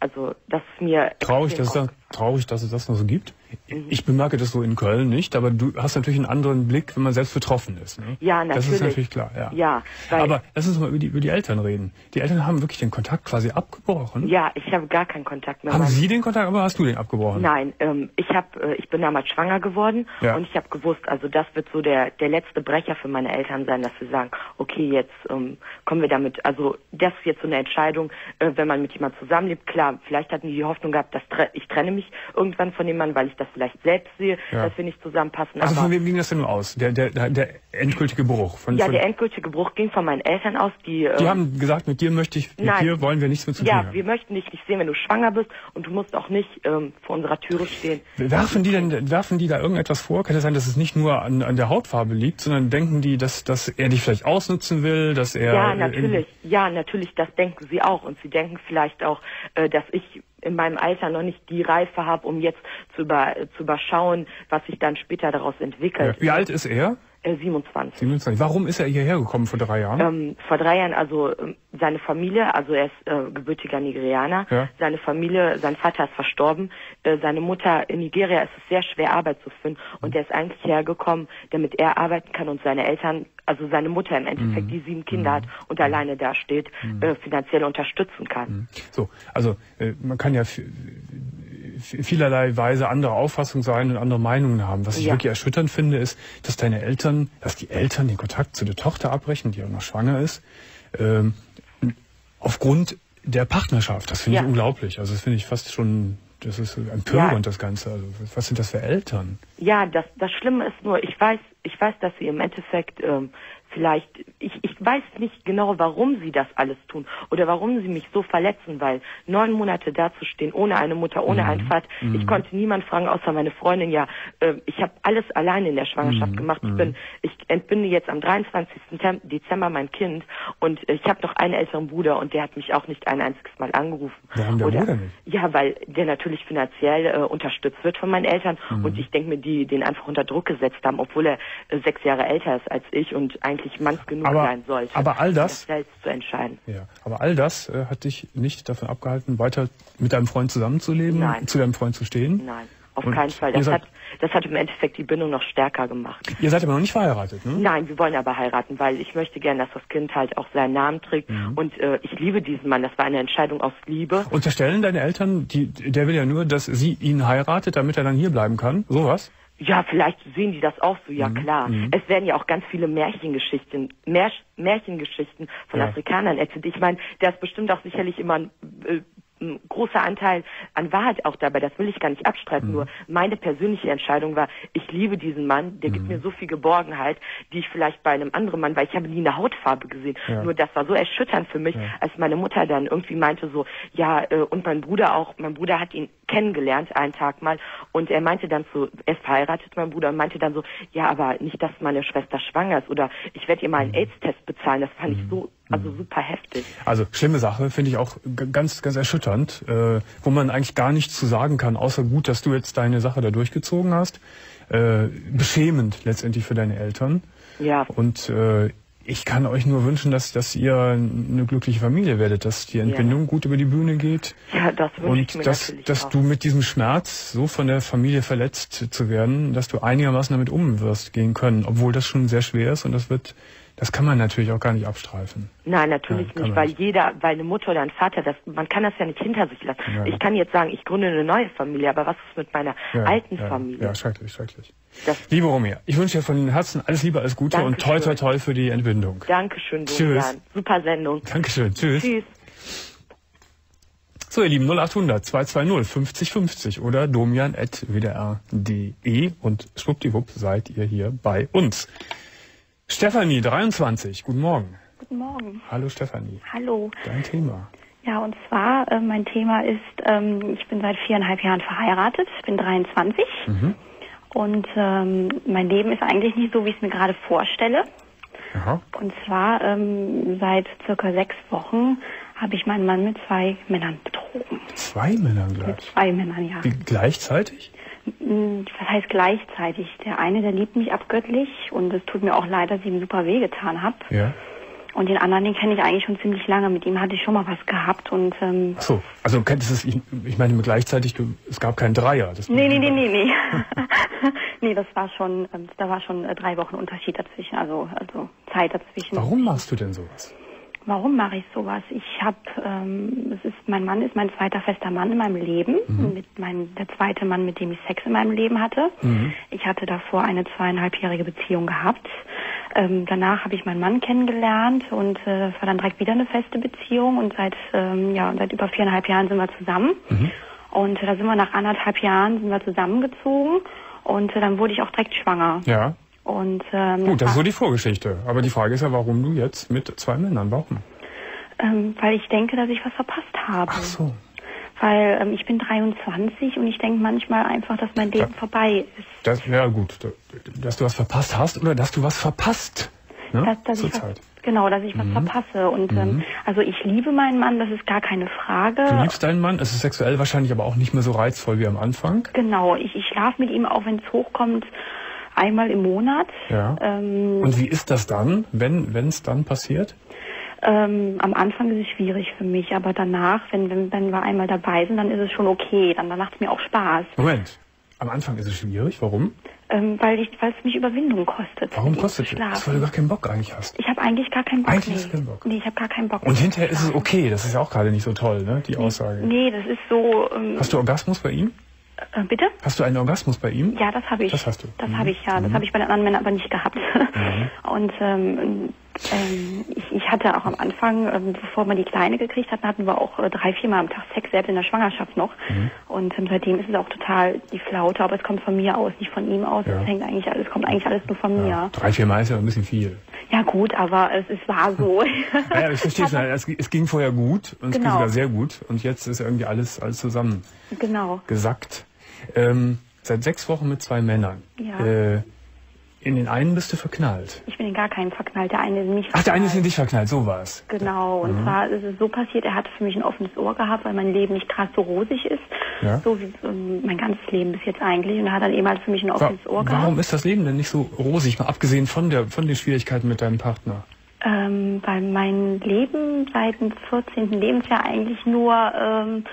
Also das ist mir Traurig, dass es, traurig, dass es das noch so gibt. Ich bemerke das so in Köln nicht, aber du hast natürlich einen anderen Blick, wenn man selbst betroffen ist. Ne? Ja, Das ist natürlich. natürlich klar, ja. Ja, aber lass uns mal über die, über die Eltern reden. Die Eltern haben wirklich den Kontakt quasi abgebrochen. Ja, ich habe gar keinen Kontakt mehr. Haben Sie den Kontakt, aber hast du den abgebrochen? Nein, ähm, ich hab, äh, ich bin damals schwanger geworden Ja. und ich habe gewusst, also das wird so der der letzte Brecher für meine Eltern sein, dass sie sagen, okay, jetzt ähm, kommen wir damit, also das ist jetzt so eine Entscheidung, äh, wenn man mit jemandem zusammenlebt. Klar, vielleicht hatten die die Hoffnung gehabt, dass tre ich trenne mich irgendwann von dem Mann, weil ich das das vielleicht selbst sehe, Ja. dass wir nicht zusammenpassen. Also von wem ging das denn nur aus? Der, der, der, endgültige Bruch. Von, ja, von, der endgültige Bruch ging von meinen Eltern aus, die, die äh, haben gesagt, mit dir möchte ich, mit Nein. dir wollen wir nichts mehr zu tun ja, haben. wir möchten dich nicht sehen, wenn du schwanger bist und du musst auch nicht ähm, vor unserer Türe stehen. Werfen die denn, werfen die da irgendetwas vor? Kann es sein, dass es nicht nur an, an der Hautfarbe liegt, sondern denken die, dass, dass er dich vielleicht ausnutzen will, dass er... Ja, natürlich. Ja, natürlich, das denken sie auch. Und sie denken vielleicht auch, äh, dass ich in meinem Alter noch nicht die Reife habe, um jetzt zu, über, zu überschauen, was sich dann später daraus entwickelt. Wie alt ist er? Äh, 27. 27. Warum ist er hierher gekommen vor drei Jahren? Ähm, vor drei Jahren, also ähm, seine Familie, also er ist äh, gebürtiger Nigerianer, Ja. seine Familie, sein Vater ist verstorben, äh, seine Mutter in Nigeria ist es sehr schwer Arbeit zu finden und er ist eigentlich hergekommen, damit er arbeiten kann und seine Eltern, also seine Mutter im Endeffekt, die sieben Kinder hat und alleine dasteht, äh, finanziell unterstützen kann. So, also äh, man kann ja vielerlei Weise andere Auffassung sein und andere Meinungen haben. Was ich Ja. wirklich erschütternd finde, ist, dass deine Eltern, dass die Eltern den Kontakt zu der Tochter abbrechen, die auch noch schwanger ist, ähm, aufgrund der Partnerschaft. Das finde ich Ja. unglaublich. Also das finde ich fast schon, das ist empörend, Ja. das Ganze. Also was sind das für Eltern? Ja, das, das Schlimme ist nur, ich weiß, ich weiß, dass sie im Endeffekt ähm, vielleicht, ich, ich weiß nicht genau, warum sie das alles tun oder warum sie mich so verletzen, weil neun Monate dazustehen, ohne eine Mutter, ohne einen Vater, ich konnte niemand fragen, außer meine Freundin, ja, äh, ich habe alles alleine in der Schwangerschaft gemacht. Ich bin, ich entbinde jetzt am 23. Tem- Dezember mein Kind und ich habe noch einen älteren Bruder und der hat mich auch nicht ein einziges Mal angerufen. Warum der Bruder nicht? Ja, weil der natürlich finanziell äh, unterstützt wird von meinen Eltern und ich denke mir, die den einfach unter Druck gesetzt haben, obwohl er äh, sechs Jahre älter ist als ich und eigentlich manns genug Aber- sein sollte. aber all das- um selbst zu entscheiden. Ja, aber all das äh, hat dich nicht davon abgehalten, weiter mit deinem Freund zusammenzuleben, Nein. zu deinem Freund zu stehen? Nein, auf Und keinen Fall. Das hat, das hat im Endeffekt die Bindung noch stärker gemacht. Ihr seid aber noch nicht verheiratet, ne? Nein, wir wollen aber heiraten, weil ich möchte gerne, dass das Kind halt auch seinen Namen trägt. Mhm. Und äh, ich liebe diesen Mann. Das war eine Entscheidung aus Liebe. Unterstellen deine Eltern, die, der will ja nur, dass sie ihn heiratet, damit er dann hier bleiben kann? Sowas? Ja, vielleicht sehen die das auch so, ja Mhm. klar. Es werden ja auch ganz viele Märchengeschichten, Märch Märchengeschichten von Ja. Afrikanern erzählt. Ich meine, da ist bestimmt auch sicherlich immer ein, äh, großer Anteil an Wahrheit auch dabei. Das will ich gar nicht abstreiten. Mhm. Nur meine persönliche Entscheidung war, ich liebe diesen Mann, der Mhm. gibt mir so viel Geborgenheit, die ich vielleicht bei einem anderen Mann, weil ich habe nie eine Hautfarbe gesehen. Ja. Nur das war so erschütternd für mich, Ja. als meine Mutter dann irgendwie meinte so, ja, äh, und mein Bruder auch, mein Bruder hat ihn kennengelernt einen Tag mal und er meinte dann so, er ist verheiratet, mein Bruder, und meinte dann so, ja, aber nicht, dass meine Schwester schwanger ist oder ich werde ihr mal einen AIDS-Test bezahlen. Das fand ich so, also super heftig. Also schlimme Sache, finde ich auch ganz, ganz erschütternd, äh, wo man eigentlich gar nichts zu sagen kann, außer gut, dass du jetzt deine Sache da durchgezogen hast. Äh, beschämend letztendlich für deine Eltern. Ja, Und äh, ich kann euch nur wünschen, dass, dass ihr eine glückliche Familie werdet, dass die Entbindung gut über die Bühne geht. ja, das wünsche ich mir Und dass, dass auch. du mit diesem Schmerz, so von der Familie verletzt zu werden, dass du einigermaßen damit um wirst gehen können, obwohl das schon sehr schwer ist und das wird, das kann man natürlich auch gar nicht abstreifen. Nein, natürlich Ja, nicht, weil nicht. jeder, weil eine Mutter oder ein Vater, das, man kann das ja nicht hinter sich lassen. Ja. Ich kann jetzt sagen, ich gründe eine neue Familie, aber was ist mit meiner Ja, alten Familie? Ja, schrecklich, schrecklich. Das, Liebe Romea, ich wünsche dir von Herzen alles Liebe, alles Gute und toi toi Dankeschön. toi für die Entbindung. Dankeschön, Tschüss. Super Sendung. Dankeschön, tschüss. Tschüss. So, ihr Lieben, 0800 220 50 50 oder domian.wdr.de und schwuppdiwupp seid ihr hier bei uns. Stefanie, 23, guten Morgen. Guten Morgen. Hallo Stefanie, Hallo. dein Thema. Ja, und zwar, äh, mein Thema ist, ähm, ich bin seit viereinhalb Jahren verheiratet, ich bin 23 Mhm. und ähm, mein Leben ist eigentlich nicht so, wie ich es mir gerade vorstelle. Aha. Und zwar ähm, seit circa sechs Wochen habe ich meinen Mann mit zwei Männern betrogen. Zwei Männer Mit gleich. zwei Männern, ja. Wie, gleichzeitig? Was heißt gleichzeitig? Der eine, der liebt mich abgöttlich und es tut mir auch leid, dass ich ihm super wehgetan habe. Ja. Und den anderen, den kenne ich eigentlich schon ziemlich lange. Mit ihm hatte ich schon mal was gehabt und ähm, Ach so, also du kennst es, ich, ich meine gleichzeitig, du, es gab keinen Dreier. Das Nee, nee, nee, nee, nee. nee, das war schon, ähm, da war schon äh, drei Wochen Unterschied dazwischen, also, also Zeit dazwischen. Warum machst du denn sowas? Warum mache ich sowas? Ich habe, ähm, es ist, mein Mann ist mein zweiter fester Mann in meinem Leben, mit mein, der zweite Mann, mit dem ich Sex in meinem Leben hatte. Ich hatte davor eine zweieinhalbjährige Beziehung gehabt. Ähm, danach habe ich meinen Mann kennengelernt und äh, war dann direkt wieder eine feste Beziehung und seit, ähm, ja, seit über viereinhalb Jahren sind wir zusammen. Und äh, da sind wir nach anderthalb Jahren sind wir zusammengezogen und äh, dann wurde ich auch direkt schwanger. Ja. Und ähm, Gut, das ist war- so die Vorgeschichte. Aber die Frage ist ja, warum du jetzt mit zwei Männern? Warum? ähm, weil ich denke, dass ich was verpasst habe. Ach so. Weil ähm, ich bin 23 und ich denke manchmal einfach, dass mein Leben Ja. vorbei ist. Das, ja gut, dass du was verpasst hast oder dass du was verpasst. Ne? dass, dass ich Zurzeit. was, genau, dass ich was verpasse. Und ähm, also ich liebe meinen Mann, das ist gar keine Frage. Du liebst deinen Mann, es ist sexuell wahrscheinlich aber auch nicht mehr so reizvoll wie am Anfang. Genau, ich, ich schlafe mit ihm, auch wenn es hochkommt, einmal im Monat. Ja. Ähm, Und wie ist das dann, wenn es dann passiert? ähm, am Anfang ist es schwierig für mich, aber danach, wenn, wenn, wenn wir einmal dabei sind, dann ist es schon okay. Dann, dann macht es mir auch Spaß. Moment, am Anfang ist es schwierig. Warum? Ähm, weil ich, weil es mich Überwindung kostet. Warum kostet das? Weil du gar keinen Bock eigentlich hast. Ich habe eigentlich gar keinen Bock. Eigentlich nee. hast du keinen Bock. Nee, ich habe gar keinen Bock. Und hinterher ist es okay. Das ist ja auch gerade nicht so toll, ne? Die Aussage. Nee, das ist so. Ähm, Hast du Orgasmus bei ihm? Äh, bitte? Hast du einen Orgasmus bei ihm? Ja, das habe ich. Das hast du. Das Mhm. habe ich ja. Das habe ich bei den anderen Männern aber nicht gehabt. Und ähm, ähm, ich, ich hatte auch am Anfang, ähm, bevor wir die Kleine gekriegt hatten, hatten wir auch äh, drei, viermal am Tag Sex, selbst in der Schwangerschaft noch. Mhm. Und ähm, seitdem ist es auch total die Flaute, aber es kommt von mir aus, nicht von ihm aus. Ja. Es hängt eigentlich alles, kommt eigentlich alles nur von Ja. mir. Drei, vier Mal ist ja ein bisschen viel. Ja gut, aber es, es war so. Ja, ich verstehe schon. Es, es ging vorher gut und es ging Genau. sogar sehr gut. Und jetzt ist irgendwie alles, alles zusammengesackt. genau. Ähm, seit sechs Wochen mit zwei Männern. Ja. Äh, in den einen bist du verknallt. Ich bin in gar keinen verknallt. Der eine ist in mich Ach, der eine ist in verknallt. dich verknallt, so war's. Genau, und Mhm. zwar ist es so passiert, er hat für mich ein offenes Ohr gehabt, weil mein Leben nicht gerade so rosig ist. Ja. So wie ähm, mein ganzes Leben bis jetzt eigentlich. Und er hat dann eben halt für mich ein offenes Ohr gehabt. warum ist das Leben denn nicht so rosig, mal abgesehen von, der, von den Schwierigkeiten mit deinem Partner? Ähm, weil mein Leben seit dem 14. Lebensjahr eigentlich nur ähm,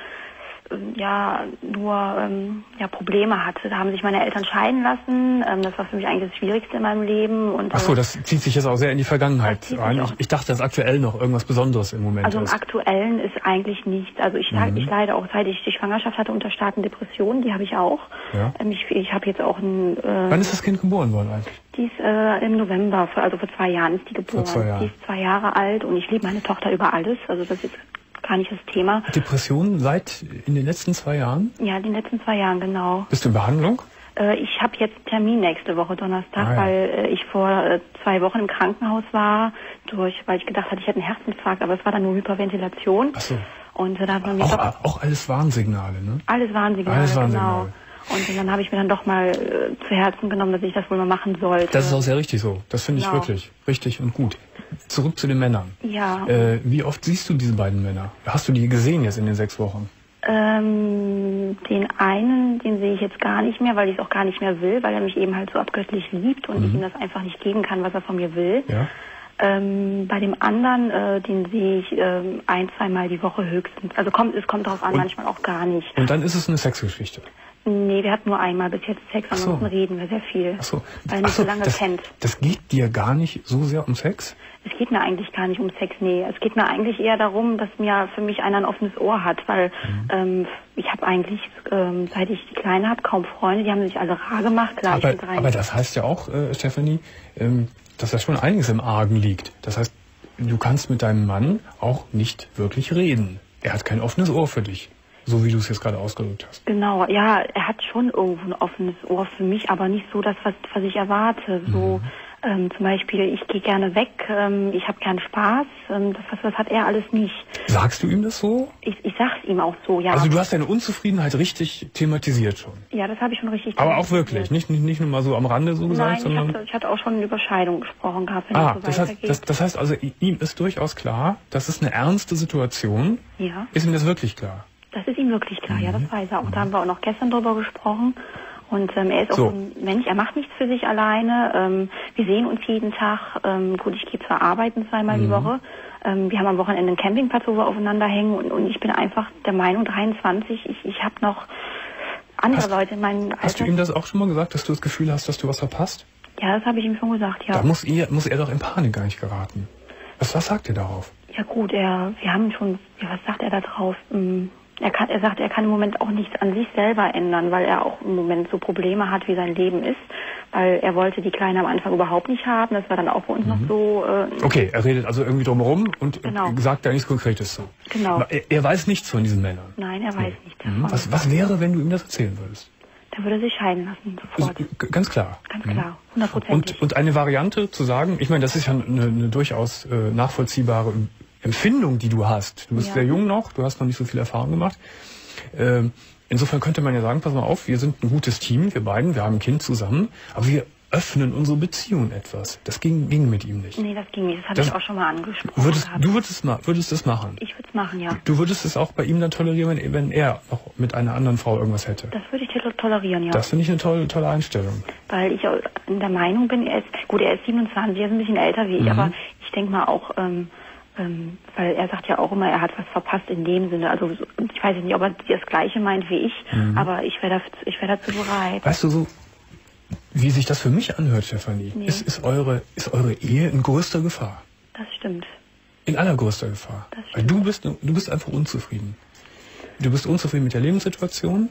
ja nur ähm, ja Probleme hatte. Da haben sich meine Eltern scheiden lassen. Ähm, das war für mich eigentlich das Schwierigste in meinem Leben. Und Ach so, äh, das zieht sich jetzt auch sehr in die Vergangenheit rein. Ich, ich dachte, dass aktuell noch irgendwas Besonderes im Moment Also im ist. Aktuellen ist eigentlich nichts. Also ich, Mhm. ich leide auch, seit ich die Schwangerschaft hatte, unter starken Depressionen. Die habe ich auch. Ja. Ähm, ich ich habe jetzt auch ein... Äh, Wann ist das Kind geboren worden eigentlich? Die ist äh, im November, vor- also vor zwei Jahren ist die geboren. zwei Jahren. Die ist zwei Jahre alt und ich liebe meine Tochter über alles. Also das ist jetzt gar nicht das Thema. Depression seit in den letzten zwei Jahren? Ja, in den letzten zwei Jahren, genau. Bist du in Behandlung? Äh, ich habe jetzt einen Termin nächste Woche Donnerstag, Ah, ja. weil äh, ich vor äh, zwei Wochen im Krankenhaus war, durch, weil ich gedacht hatte, ich hätte einen Herzinfarkt, aber es war dann nur Hyperventilation. Ach so. Und da hat man mir Auch, auch alles Warnsignale, ne? alles Warnsignale, Alles genau. Und dann habe ich mir dann doch mal äh, zu Herzen genommen, dass ich das wohl mal machen sollte. Das ist auch sehr richtig so. Das finde ich Genau. wirklich richtig und gut. Zurück zu den Männern. ja. Äh, wie oft siehst du diese beiden Männer? Hast du die gesehen jetzt in den sechs Wochen? Ähm, den einen, den sehe ich jetzt gar nicht mehr, weil ich es auch gar nicht mehr will, weil er mich eben halt so abgöttlich liebt und ich ihm das einfach nicht geben kann, was er von mir will. Ja? Ähm, bei dem anderen, äh, den sehe ich ähm, ein, zweimal die Woche höchstens. Also kommt, es kommt darauf an, Und- manchmal auch gar nicht. Und dann ist es eine Sexgeschichte. Nee, wir hatten nur einmal bis jetzt Sex, Ach so. ansonsten reden wir sehr viel. Ach so. Weil mich so so, lange das, kennt. das geht dir gar nicht so sehr um Sex? Es geht mir eigentlich gar nicht um Sex, nee. Es geht mir eigentlich eher darum, dass mir für mich einer ein offenes Ohr hat, weil Mhm. ähm, ich habe eigentlich, ähm, seit ich die Kleine habe, kaum Freunde. Die haben sich alle rar gemacht. Klar, Aber, drei. aber das heißt ja auch, äh, Stephanie, ähm, dass da schon einiges im Argen liegt. Das heißt, du kannst mit deinem Mann auch nicht wirklich reden. Er hat kein offenes Ohr für dich. So wie du es jetzt gerade ausgedrückt hast. Genau, ja, er hat schon irgendwo ein offenes Ohr für mich, aber nicht so das, was, was ich erwarte. So Mhm. ähm, zum Beispiel, ich gehe gerne weg, ähm, ich habe gern Spaß. Ähm, das, das hat er alles nicht. Sagst du ihm das so? Ich, ich sag's ihm auch so, ja. Also du hast deine Unzufriedenheit richtig thematisiert schon. ja, das habe ich schon richtig. Aber auch wirklich, nicht, nicht, nicht nur mal so am Rande so Nein, gesagt, ich sondern... hatte, ich hatte auch schon eine Überscheidung gesprochen gehabt, wenn Ah, es so das heißt, das, das heißt also, ihm ist durchaus klar, das ist eine ernste Situation. ja. Ist ihm das wirklich klar? Das ist ihm wirklich klar, ja, Mhm. das weiß er auch. Da haben wir auch noch gestern drüber gesprochen. Und ähm, er ist auch So. ein Mensch, er macht nichts für sich alleine. Ähm, wir sehen uns jeden Tag. Ähm, gut, ich gehe zwar arbeiten zweimal Mhm. die Woche. Ähm, wir haben am Wochenende einen Campingplatz, wo wir aufeinander hängen. Und, und ich bin einfach der Meinung, 23, ich, ich habe noch andere Hast- Leute in meinem Alter. Hast du ihm das auch schon mal gesagt, dass du das Gefühl hast, dass du was verpasst? ja, das habe ich ihm schon gesagt, ja. Da muss er, muss er doch in Panik gar nicht geraten. Was, was sagt er darauf? Ja gut, er, wir haben schon, ja, was sagt er da drauf? Hm, Er, kann, er sagt, er kann im Moment auch nichts an sich selber ändern, weil er auch im Moment so Probleme hat, wie sein Leben ist. Weil er wollte die Kleine am Anfang überhaupt nicht haben. Das war dann auch bei uns noch so. Äh, Okay, er redet also irgendwie drumherum und Genau. sagt da nichts Konkretes zu. Genau. Er, er weiß nichts von diesen Männern. Nein, er weiß nichts Mhm. davon. Was, was wäre, wenn du ihm das erzählen würdest? Der würde sich scheiden lassen, sofort. Also, ganz klar. Ganz Mhm. klar, hundertprozentig. Und, und eine Variante zu sagen, ich meine, das ist ja eine, eine durchaus äh, nachvollziehbare Empfindung, die du hast. Du bist Ja. sehr jung noch, du hast noch nicht so viel Erfahrung gemacht. Ähm, insofern könnte man ja sagen, pass mal auf, wir sind ein gutes Team, wir beiden, wir haben ein Kind zusammen, aber wir öffnen unsere Beziehung etwas. Das ging, ging mit ihm nicht. Nee, das ging nicht. Das habe ich auch schon mal angesprochen. Würdest, du würdest würdest es machen. ich würde es machen, ja. Du würdest es auch bei ihm dann tolerieren, wenn, wenn er noch mit einer anderen Frau irgendwas hätte. Das würde ich to- tolerieren, ja. Das finde ich eine tolle, tolle Einstellung. Weil ich auch in der Meinung bin, er ist, gut, er ist 27, er ist ein bisschen älter wie ich, Mhm. aber ich denke mal auch, ähm, ähm, weil er sagt ja auch immer, er hat was verpasst in dem Sinne. Also so- ich weiß nicht, ob er das Gleiche meint wie ich, Mhm. aber ich wäre wäre dazu bereit. Weißt du so, wie sich das für mich anhört, Stefanie? Nee. Ist, ist, eure, ist eure Ehe in größter Gefahr? Das stimmt. In allergrößter Gefahr. Weil du bist, du bist einfach unzufrieden. Du bist unzufrieden mit der Lebenssituation.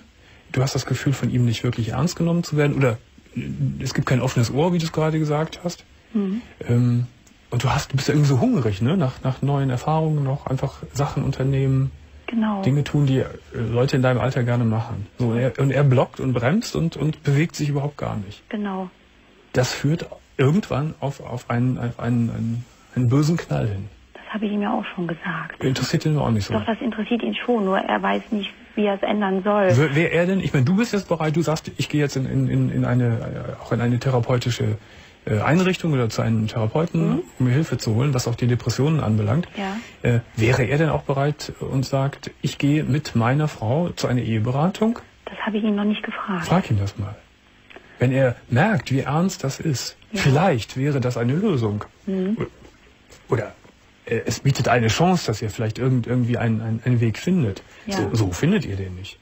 Du hast das Gefühl, von ihm nicht wirklich ernst genommen zu werden. Oder äh, es gibt kein offenes Ohr, wie du es gerade gesagt hast. Mhm. Ähm, und du hast, du bist ja irgendwie so hungrig, ne? Nach, nach neuen Erfahrungen noch einfach Sachen unternehmen, Genau. Dinge tun, die äh, Leute in deinem Alter gerne machen. So, und, er, und er blockt und bremst und, und bewegt sich überhaupt gar nicht. Genau. Das führt irgendwann auf, auf, einen, auf einen, einen, einen bösen Knall hin. Das habe ich ihm ja auch schon gesagt. Interessiert ihn auch nicht so. Doch, das interessiert ihn schon, nur er weiß nicht, wie er es ändern soll. Wer wer er denn? Ich meine, du bist jetzt bereit, du sagst, ich gehe jetzt in, in, in, in eine, äh, auch in eine therapeutische Einrichtung oder zu einem Therapeuten, um mir Hilfe zu holen, was auch die Depressionen anbelangt. Ja. Äh, wäre er denn auch bereit und sagt, ich gehe mit meiner Frau zu einer Eheberatung? Das habe ich ihn noch nicht gefragt. Frag ihn das mal. Wenn er merkt, wie ernst das ist, vielleicht wäre das eine Lösung. Oder äh, es bietet eine Chance, dass ihr vielleicht irgend, irgendwie einen, einen, einen Weg findet. Ja. So, so findet ihr den nicht.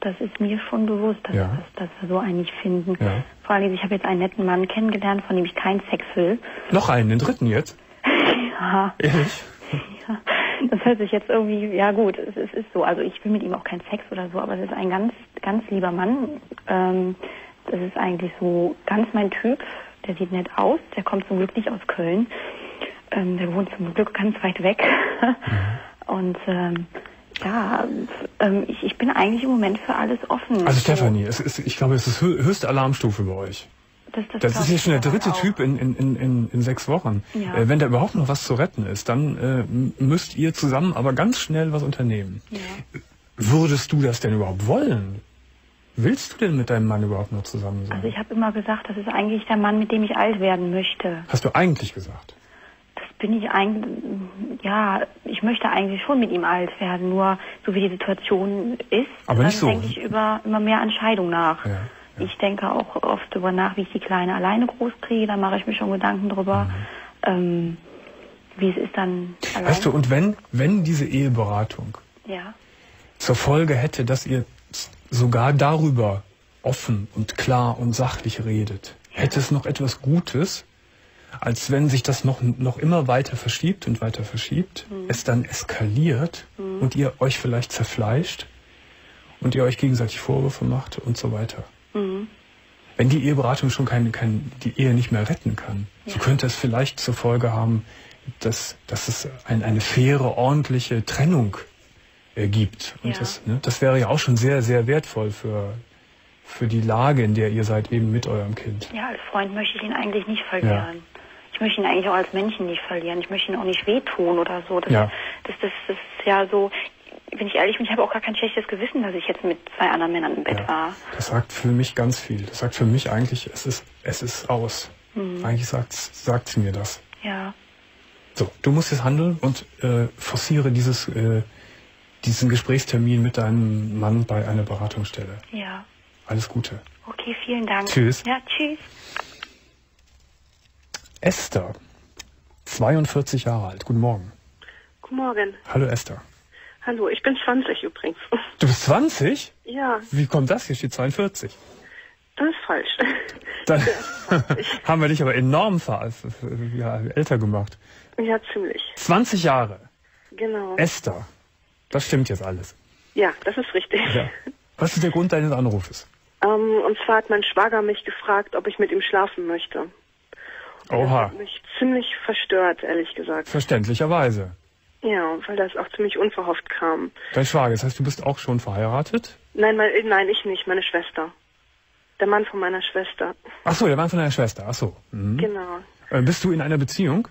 Das, ist mir schon bewusst, dass, Ja. dass, dass wir so einen nicht finden. Ja. Vor allem, ich habe jetzt einen netten Mann kennengelernt, von dem ich keinen Sex will. Noch einen, den dritten jetzt? Ja, Ehrlich? ja, das hört sich jetzt irgendwie, ja gut, es, es ist so. Also ich will mit ihm auch keinen Sex oder so, aber es ist ein ganz, ganz lieber Mann. Ähm, das ist eigentlich so ganz mein Typ. Der sieht nett aus. Der kommt zum Glück nicht aus Köln. Ähm, der wohnt zum Glück ganz weit weg. Und ähm, ja, ähm, ich, ich bin eigentlich im Moment für alles offen. Also So, Stefanie, es ist, ich glaube, es ist hö- höchste Alarmstufe bei euch. das, das, Das ist jetzt ich schon der dritte auch. Typ in, in, in, in, sechs Wochen. Ja. Äh, wenn da überhaupt noch was zu retten ist, dann äh, müsst ihr zusammen aber ganz schnell was unternehmen. Ja. Würdest du das denn überhaupt wollen? Willst du denn mit deinem Mann überhaupt noch zusammen sein? Also ich habe immer gesagt, das ist eigentlich der Mann, mit dem ich alt werden möchte. Hast du eigentlich gesagt? Bin ich eigentlich, ja, ich möchte eigentlich schon mit ihm alt werden, nur so wie die Situation ist, Aber nicht so. denke ich über immer mehr an Scheidung nach. Ja, ja. Ich denke auch oft darüber nach, wie ich die Kleine alleine groß kriege, da mache ich mir schon Gedanken drüber, Mhm. ähm, wie es ist dann alleine. Weißt du, und wenn, wenn diese Eheberatung ja, zur Folge hätte, dass ihr sogar darüber offen und klar und sachlich redet, hätte es noch etwas Gutes, als wenn sich das noch, noch immer weiter verschiebt und weiter verschiebt, es dann eskaliert und ihr euch vielleicht zerfleischt und ihr euch gegenseitig Vorwürfe macht und so weiter. Wenn die Eheberatung schon keine, kein, die Ehe nicht mehr retten kann, so könnte es vielleicht zur Folge haben, dass, dass es ein, eine faire, ordentliche Trennung äh, gibt. Und Ja. das, ne, das wäre ja auch schon sehr, sehr wertvoll für, für die Lage, in der ihr seid, eben mit eurem Kind. ja, als Freund möchte ich ihn eigentlich nicht verlieren. Ich möchte ihn eigentlich auch als Menschen nicht verlieren. Ich möchte ihn auch nicht wehtun oder so. Das, Ja. das, das, das ist ja so, wenn ich ehrlich bin, ich habe auch gar kein schlechtes Gewissen, dass ich jetzt mit zwei anderen Männern im Bett war. Das sagt für mich ganz viel. Das sagt für mich eigentlich, es ist, es ist aus. Eigentlich sagt sagt sie mir das. Ja. So, du musst jetzt handeln und äh, forciere dieses, äh, diesen Gesprächstermin mit deinem Mann bei einer Beratungsstelle. Ja. Alles Gute. Okay, vielen Dank. Tschüss. Ja, tschüss. Esther, 42 Jahre alt. Guten Morgen. Guten Morgen. Hallo Esther. Hallo, ich bin 20 übrigens. Du bist 20? Ja, Wie kommt das? Hier steht 42. das ist falsch. Dann haben wir dich aber enorm ja, älter gemacht. Ja, ziemlich. 20 Jahre. Genau. Esther, Das stimmt jetzt alles. Ja, das ist richtig. Ja. Was ist der Grund deines Anrufes? Ähm, und zwar hat mein Schwager mich gefragt, ob ich mit ihm schlafen möchte. Das Oha, hat mich ziemlich verstört, ehrlich gesagt. verständlicherweise. Ja, weil das auch ziemlich unverhofft kam. Dein Schwager, das heißt, du bist auch schon verheiratet? Nein, mein, äh, nein, ich nicht, meine Schwester. Der Mann von meiner Schwester. Ach so, der Mann von deiner Schwester. Ach so. Mhm. Genau. Äh, bist du in einer Beziehung?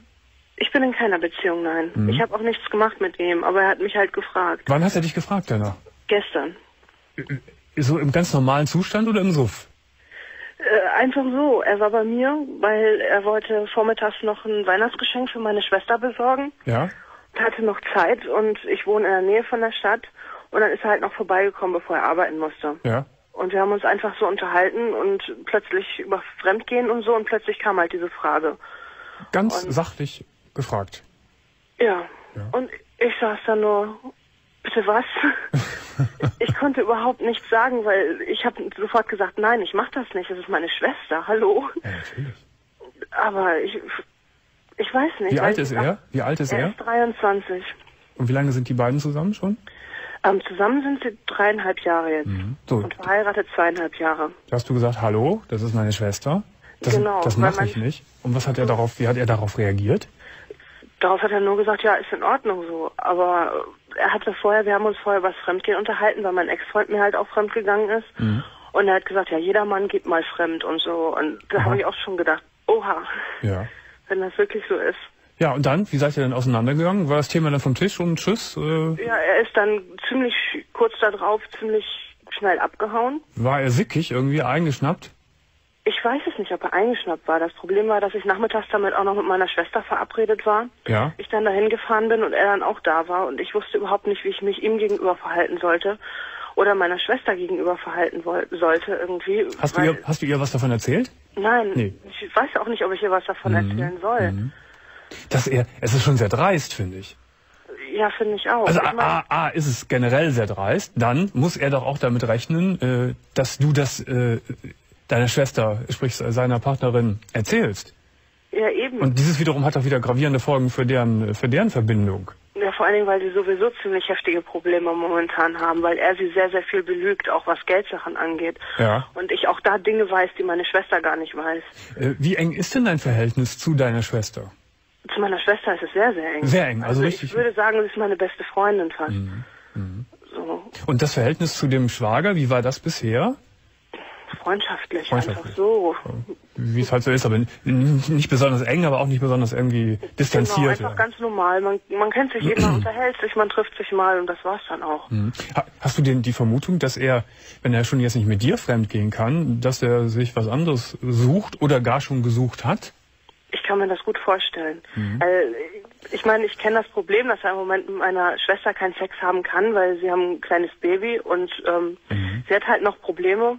Ich bin in keiner Beziehung, nein. Mhm. Ich habe auch nichts gemacht mit ihm, aber er hat mich halt gefragt. Wann hast er dich gefragt danach? Gestern. So im ganz normalen Zustand oder im Suff? Äh, einfach so. Er war bei mir, weil er wollte vormittags noch ein Weihnachtsgeschenk für meine Schwester besorgen. Ja? hatte noch Zeit und ich wohne in der Nähe von der Stadt und dann ist er halt noch vorbeigekommen, bevor er arbeiten musste. Ja. Und wir haben uns einfach so unterhalten und plötzlich über Fremdgehen und so und plötzlich kam halt diese Frage. Ganz Und- sachlich gefragt. Ja. Ja. Und ich saß da nur, bitte was? ich konnte überhaupt nichts sagen, weil ich habe sofort gesagt, nein, ich mach das nicht, das ist meine Schwester, hallo. Ja, natürlich. Aber ich, ich weiß nicht. Wie alt ist er? Wie alt ist Er er? ist 23. Und wie lange sind die beiden zusammen schon? Ähm, zusammen sind sie dreieinhalb Jahre jetzt. Mhm. So, Und verheiratet zweieinhalb Jahre. da hast du gesagt, hallo, das ist meine Schwester. Das, Genau, das mache ich nicht. Und was hat er darauf, wie hat er darauf reagiert? Darauf hat er nur gesagt, ja, ist in Ordnung so. Aber er hatte vorher, wir haben uns vorher über das Fremdgehen unterhalten, weil mein Ex-Freund mir halt auch fremd gegangen ist. Mhm. Und er hat gesagt, ja, jeder Mann geht mal fremd und so. Und da habe ich auch schon gedacht, oha, Ja. wenn das wirklich so ist. Ja, und dann, wie seid ihr denn auseinandergegangen? War das Thema dann vom Tisch und tschüss? Äh, Ja, er ist dann ziemlich kurz darauf ziemlich schnell abgehauen. war er sickig, irgendwie eingeschnappt? Ich weiß es nicht, ob er eingeschnappt war. Das Problem war, dass ich nachmittags damit auch noch mit meiner Schwester verabredet war. Ja. Ich dann dahin gefahren bin und er dann auch da war und ich wusste überhaupt nicht, wie ich mich ihm gegenüber verhalten sollte oder meiner Schwester gegenüber verhalten sollte irgendwie. Hast du, ihr, hast du ihr was davon erzählt? Nein, Nee. ich weiß auch nicht, ob ich ihr was davon Mhm. erzählen soll. Dass er, es ist schon sehr dreist, finde ich. Ja, finde ich auch. Also ich mein, A, A, ist es generell sehr dreist, dann muss er doch auch damit rechnen, äh, dass du das äh, deiner Schwester, sprich seiner Partnerin, erzählst. ja, eben. Und dieses wiederum hat auch wieder gravierende Folgen für deren, für deren Verbindung. Ja, vor allen Dingen, weil sie sowieso ziemlich heftige Probleme momentan haben, weil er sie sehr, sehr viel belügt, auch was Geldsachen angeht. Ja. Und ich auch da Dinge weiß, die meine Schwester gar nicht weiß. Äh, wie eng ist denn dein Verhältnis zu deiner Schwester? Zu meiner Schwester ist es sehr, sehr eng. Sehr eng, also ich richtig- würde sagen, sie ist meine beste Freundin fast. So Und das Verhältnis zu dem Schwager, wie war das bisher? Freundschaftlich, Freundschaftlich. einfach so. Wie es halt so ist, aber nicht besonders eng, aber auch nicht besonders irgendwie Genau, distanziert. einfach ganz normal. Man, man kennt sich eben, man unterhält sich, man trifft sich mal und das war's dann auch. Mhm. Ha- Hast du denn die Vermutung, dass er, wenn er schon jetzt nicht mit dir fremd gehen kann, dass er sich was anderes sucht oder gar schon gesucht hat? Ich kann mir das gut vorstellen. Mhm. Weil, ich meine, ich kenne das Problem, dass er im Moment mit meiner Schwester keinen Sex haben kann, weil sie haben ein kleines Baby und ähm, Mhm. sie hat halt noch Probleme.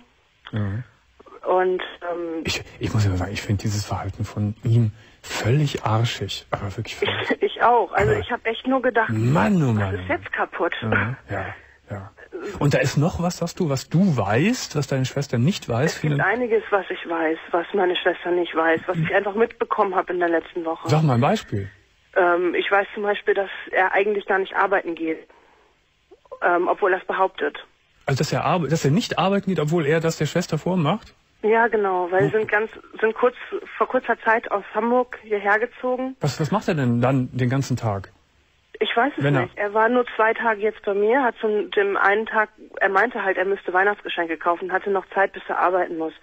Und ähm, Ich, ich muss immer sagen, ich finde dieses Verhalten von ihm völlig arschig. Aber wirklich völlig. ich auch. Also Aber- ich habe echt nur gedacht, Mann, oh was Mann. ist jetzt kaputt? Ja, ja, ja. Und da ist noch was, sagst du, was du weißt, was deine Schwester nicht weiß? Es gibt einiges, was ich weiß, was meine Schwester nicht weiß, was ich einfach mitbekommen habe in der letzten Woche. Sag mal ein Beispiel. Ähm, ich weiß zum Beispiel, dass er eigentlich gar nicht arbeiten geht, ähm, obwohl er es behauptet. Also, dass er, dass er nicht arbeiten geht, obwohl er das der Schwester vormacht? Ja, genau, weil sie sind ganz, sind kurz vor kurzer Zeit aus Hamburg hierher gezogen. Was, was macht er denn dann den ganzen Tag? Ich weiß es Wenn er- nicht. Er war nur zwei Tage jetzt bei mir, hat zum dem einen Tag, er meinte halt, er müsste Weihnachtsgeschenke kaufen, hatte noch Zeit, bis er arbeiten muss.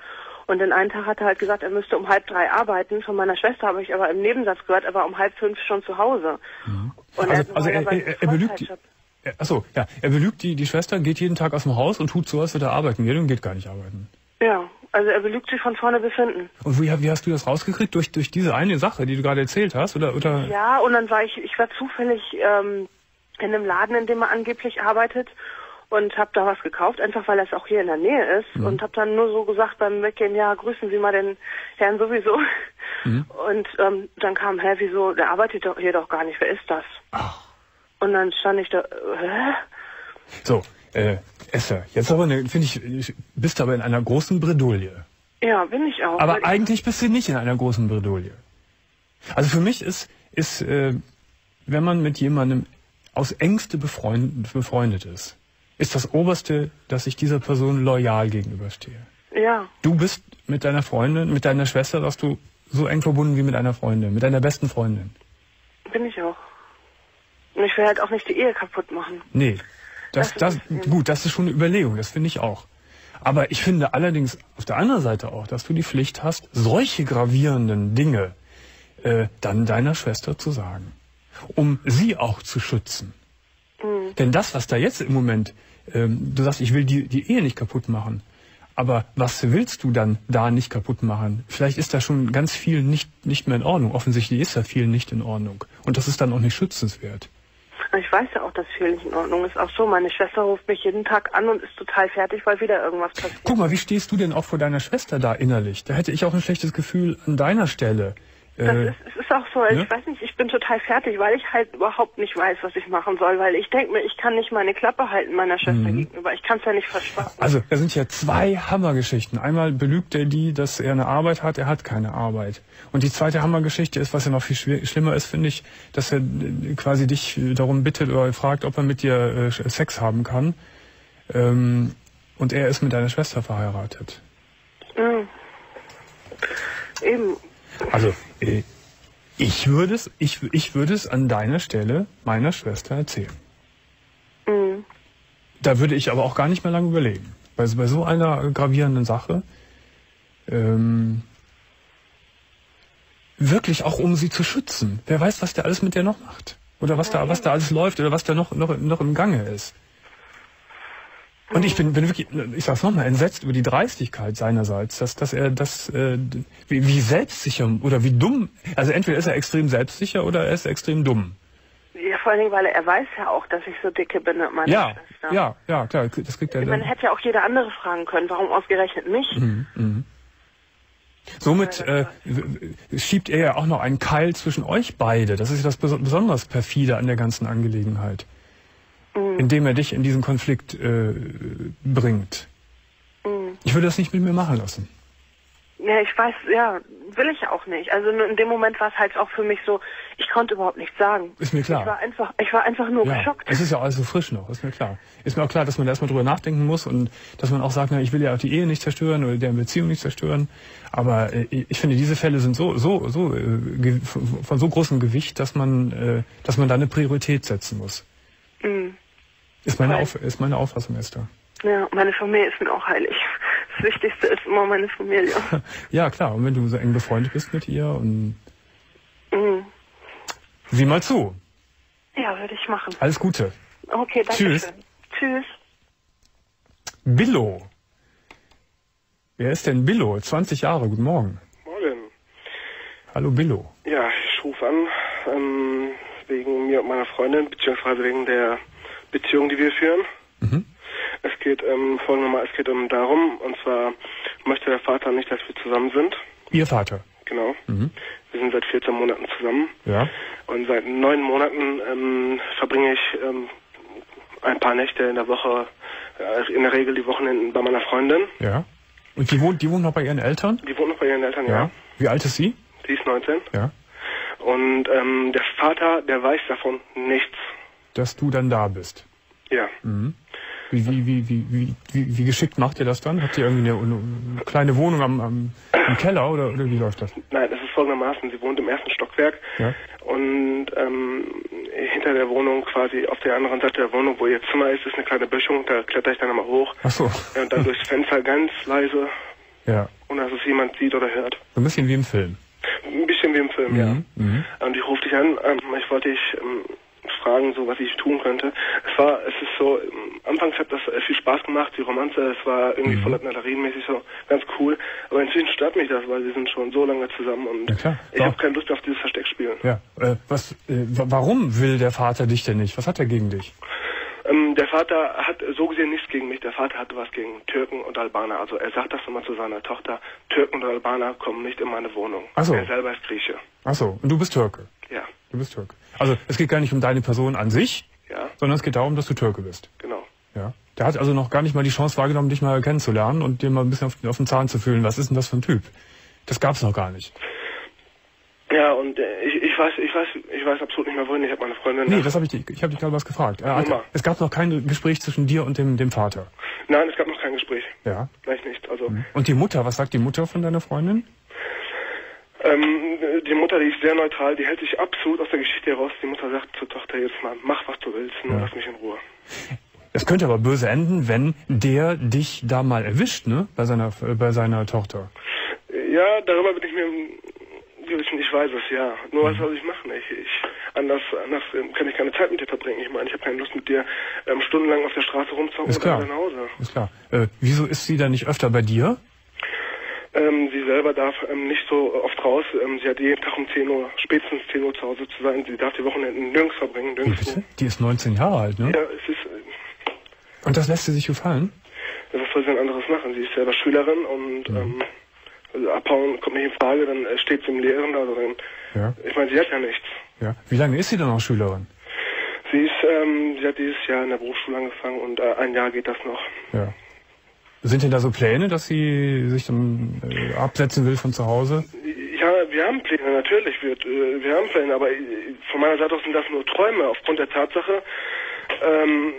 Und den einen Tag hat er halt gesagt, er müsste um halb drei arbeiten. Von meiner Schwester habe ich aber im Nebensatz gehört, er war um halb fünf schon zu Hause. Und Also- hat also er- normalerweise er- er belügt. Er- Achso, ja. Er belügt die, die Schwester, geht jeden Tag aus dem Haus und tut so, als würde er arbeiten gehen und geht gar nicht arbeiten. Ja, also er belügt sich von vorne bis hinten. Und wie, wie hast du das rausgekriegt? Durch, durch diese eine Sache, die du gerade erzählt hast? Oder, oder? Ja, und dann war ich, ich war zufällig ähm, in einem Laden, in dem er angeblich arbeitet und habe da was gekauft, einfach weil es auch hier in der Nähe ist und habe dann nur so gesagt beim Weggehen, ja, grüßen Sie mal den Herrn sowieso. Und ähm, dann kam, hä, wieso, der arbeitet doch hier doch gar nicht, wer ist das? Und dann stand ich da, äh, hä? So, äh, Esther, jetzt aber, finde ich, bist du aber in einer großen Bredouille. Ja, bin ich auch. Aber ich, eigentlich bist du nicht in einer großen Bredouille. Also für mich ist, ist äh, wenn man mit jemandem aus engste befreund, befreundet ist, ist das Oberste, dass ich dieser Person loyal gegenüberstehe. Ja. Du bist mit deiner Freundin, mit deiner Schwester, dass du so eng verbunden wie mit einer Freundin, mit deiner besten Freundin. Bin ich auch. Und ich will halt auch nicht die Ehe kaputt machen. Nee. Das, Das gut, das ist schon eine Überlegung, das finde ich auch. Aber ich finde allerdings auf der anderen Seite auch, dass du die Pflicht hast, solche gravierenden Dinge äh, dann deiner Schwester zu sagen, um sie auch zu schützen. Mhm. Denn das, was da jetzt im Moment, ähm, du sagst, ich will die, die Ehe nicht kaputt machen, aber was willst du dann da nicht kaputt machen? Vielleicht ist da schon ganz viel nicht, nicht mehr in Ordnung. Offensichtlich ist da viel nicht in Ordnung. Und das ist dann auch nicht schützenswert. Ich weiß ja auch, dass viel nicht in Ordnung ist. Auch so, meine Schwester ruft mich jeden Tag an und ist total fertig, weil wieder irgendwas passiert. Guck mal, wie stehst du denn auch vor deiner Schwester da innerlich? Da hätte ich auch ein schlechtes Gefühl an deiner Stelle. Das Äh, ist, es ist auch so, ich ne? weiß nicht, ich bin total fertig, weil ich halt überhaupt nicht weiß, was ich machen soll, weil ich denke mir, ich kann nicht meine Klappe halten meiner Schwester gegenüber. Ich kann es ja nicht. Mhm. also, da sind ja zwei Hammergeschichten. Einmal belügt er die, dass er eine Arbeit hat, er hat keine Arbeit. Und die zweite Hammergeschichte ist, was ja noch viel schlimmer ist, finde ich, dass er äh, quasi dich äh, darum bittet oder fragt, ob er mit dir äh, Sex haben kann. Ähm, und er ist mit deiner Schwester verheiratet. Ja. Eben. Also, ich würde es, ich, ich würde es an deiner Stelle meiner Schwester erzählen. Mhm. Da würde ich aber auch gar nicht mehr lange überlegen. Bei, bei so einer gravierenden Sache, ähm, wirklich auch um sie zu schützen. Wer weiß, was der alles mit der noch macht. Oder was da, was da alles läuft oder was da noch, noch, noch im Gange ist. Und ich bin, bin wirklich, ich sag's nochmal, entsetzt über die Dreistigkeit seinerseits, dass, dass er das, äh, wie, wie selbstsicher oder wie dumm, also entweder ist er extrem selbstsicher oder er ist extrem dumm. Ja, vor allen Dingen, weil er, weiß ja auch, dass ich so dicke bin mit meiner Ja, Schwester. ja, ja, klar, das kriegt er dann. meine, hätte ja auch jeder andere fragen können, warum ausgerechnet mich? Mhm, mhm. Somit äh, schiebt er ja auch noch einen Keil zwischen euch beide. Das ist ja das bes besonders perfide an der ganzen Angelegenheit. Mhm. Indem er dich in diesen Konflikt äh, bringt. Mhm. Ich würde das nicht mit mir machen lassen. Ja, ich weiß, ja, will ich auch nicht. Also nur in dem Moment war es halt auch für mich so, ich konnte überhaupt nichts sagen. Ist mir klar. Ich war einfach, ich war einfach nur Ja, geschockt. es ist ja alles so frisch noch, ist mir klar. Ist mir auch klar, dass man da erstmal drüber nachdenken muss und dass man auch sagt, na, ich will ja auch die Ehe nicht zerstören oder deren Beziehung nicht zerstören. Aber äh, ich finde, diese Fälle sind so, so, so äh, von so großem Gewicht, dass man, äh, dass man da eine Priorität setzen muss. Mhm. Ist meine, Auf, ist meine Auffassung, Esther. Ja, meine Familie ist mir auch heilig. Das Wichtigste ist immer meine Familie. Ja, klar. Und wenn du so eng befreundet bist mit ihr und Mhm. sieh mal zu. Ja, würde ich machen. Alles Gute. Okay, danke Tschüss. schön. Tschüss. Billo. Wer ist denn Billo? 20 Jahre, guten Morgen. Morgen. Hallo Billo. Ja, ich rufe an ähm, wegen mir und meiner Freundin, beziehungsweise wegen der Beziehung, die wir führen. Mhm. Es geht ähm, folgendermaßen, es geht um darum, und zwar möchte der Vater nicht, dass wir zusammen sind. Ihr Vater. Genau. Mhm. Wir sind seit 14 Monaten zusammen. Ja. Und seit neun Monaten ähm, verbringe ich ähm, ein paar Nächte in der Woche, äh, in der Regel die Wochenenden bei meiner Freundin. Ja. Und die wohnt, die wohnt noch bei ihren Eltern? Die wohnt noch bei ihren Eltern, ja. Wie alt ist sie? Die ist 19. Ja. Und ähm, der Vater, der weiß davon nichts. Dass du dann da bist. Ja. Mhm. Wie, wie, wie, wie, wie, wie, wie geschickt macht ihr das dann? Habt ihr irgendwie eine, eine kleine Wohnung am, am im Keller oder, oder wie läuft das? Nein, das ist folgendermaßen. Sie wohnt im ersten Stockwerk Ja. und ähm, hinter der Wohnung, quasi auf der anderen Seite der Wohnung, wo ihr Zimmer ist, ist eine kleine Böschung. Da kletter ich dann einmal hoch Ach so. ja, und dann durchs Fenster ganz leise, Ja. ohne dass es jemand sieht oder hört. So ein bisschen wie im Film. Ein bisschen wie im Film, ja. Mhm. Mhm. Und ich rufe dich an. Ähm, ich wollte dich ähm, fragen, so was ich tun könnte. Es war, es ist so, anfangs hat das viel Spaß gemacht, die Romanze, es war irgendwie Mhm. voll adrenalinemäßig so, ganz cool. Aber inzwischen stört mich das, weil wir sind schon so lange zusammen und Ja, ich habe keine Lust auf dieses Versteckspielen. Ja. Äh, was, äh, wa- warum will der Vater dich denn nicht? Was hat er gegen dich? Ähm, der Vater hat so gesehen nichts gegen mich. Der Vater hatte was gegen Türken und Albaner. Also er sagt das immer zu seiner Tochter. Türken und Albaner kommen nicht in meine Wohnung. Ach so. Er selber ist Grieche. Ach so. Und du bist Türke. Ja, Du bist Türke. Also es geht gar nicht um deine Person an sich, ja, sondern es geht darum, dass du Türke bist. genau. Ja. Der hat also noch gar nicht mal die Chance wahrgenommen, dich mal kennenzulernen und dir mal ein bisschen auf, auf den Zahn zu fühlen. Was ist denn das für ein Typ? Das gab's noch gar nicht. Ja, und äh, ich, ich weiß, ich weiß, ich weiß absolut nicht mehr wohin. Ich habe meine Freundin. Nee, das habe ich dich, ich habe dich gerade was gefragt. Äh, Nummer. es gab noch kein Gespräch zwischen dir und dem, dem Vater. Nein, es gab noch kein Gespräch. Ja. Gleich nicht. Also Und die Mutter, was sagt die Mutter von deiner Freundin? Ähm, die Mutter, die ist sehr neutral, die hält sich absolut aus der Geschichte heraus. Die Mutter sagt zur Tochter jetzt mal, mach was du willst, nur lass mich in Ruhe. Es könnte aber böse enden, wenn der dich da mal erwischt, ne? Bei seiner, bei seiner Tochter. Ja, darüber bin ich mir gewissen, ich weiß es, ja. Nur was soll ich machen? Ich, ich anders, anders ähm, kann ich keine Zeit mit dir verbringen. Ich meine, ich habe keine Lust mit dir ähm, stundenlang auf der Straße rumzuhocken Ist oder nach Hause. Ist klar. Äh, wieso ist sie dann nicht öfter bei dir? Ähm, sie selber darf ähm, nicht so oft raus. Ähm, sie hat jeden Tag um 10 Uhr, spätestens 10 Uhr zu Hause zu sein. Sie darf die Wochenende nirgends verbringen, bitte? Die ist 19 Jahre alt, ne? Ja, es ist, äh, Und das lässt sie sich gefallen? was soll sie denn anderes machen? Sie ist selber Schülerin und Mhm. ähm, also abhauen kommt nicht in Frage, dann äh, steht sie im Lehren da drin. Ja. Ich meine, sie hat ja nichts. Ja. Wie lange ist sie denn noch Schülerin? Sie ist, ähm, sie hat dieses Jahr in der Berufsschule angefangen und äh, ein Jahr geht das noch. Ja. Sind denn da so Pläne, dass sie sich dann äh, absetzen will von zu Hause? Ja, wir haben Pläne, natürlich. Wir, äh, wir haben Pläne, aber äh, von meiner Seite aus sind das nur Träume aufgrund der Tatsache, ähm,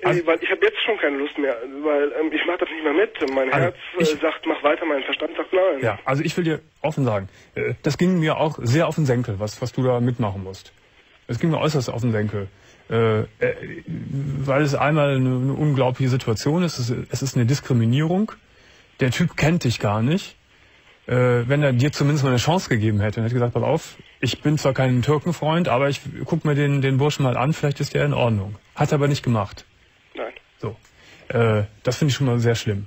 äh, weil ich habe jetzt schon keine Lust mehr, weil ähm, ich mache das nicht mehr mit. Mein Also, Herz äh, sagt, mach weiter, mein Verstand sagt nein. Ja, also ich will dir offen sagen, äh, das ging mir auch sehr auf den Senkel, was, was du da mitmachen musst. Es ging mir äußerst auf den Senkel. Äh, äh, weil es einmal eine, eine unglaubliche Situation ist, es, ist- es ist eine Diskriminierung. Der Typ kennt dich gar nicht. Äh, wenn er dir zumindest mal eine Chance gegeben hätte und hätte gesagt, pass auf, ich bin zwar kein Türkenfreund, aber ich guck mir den, den Burschen mal an, vielleicht ist der in Ordnung. Hat er aber nicht gemacht. Nein. So. Äh, das finde ich schon mal sehr schlimm.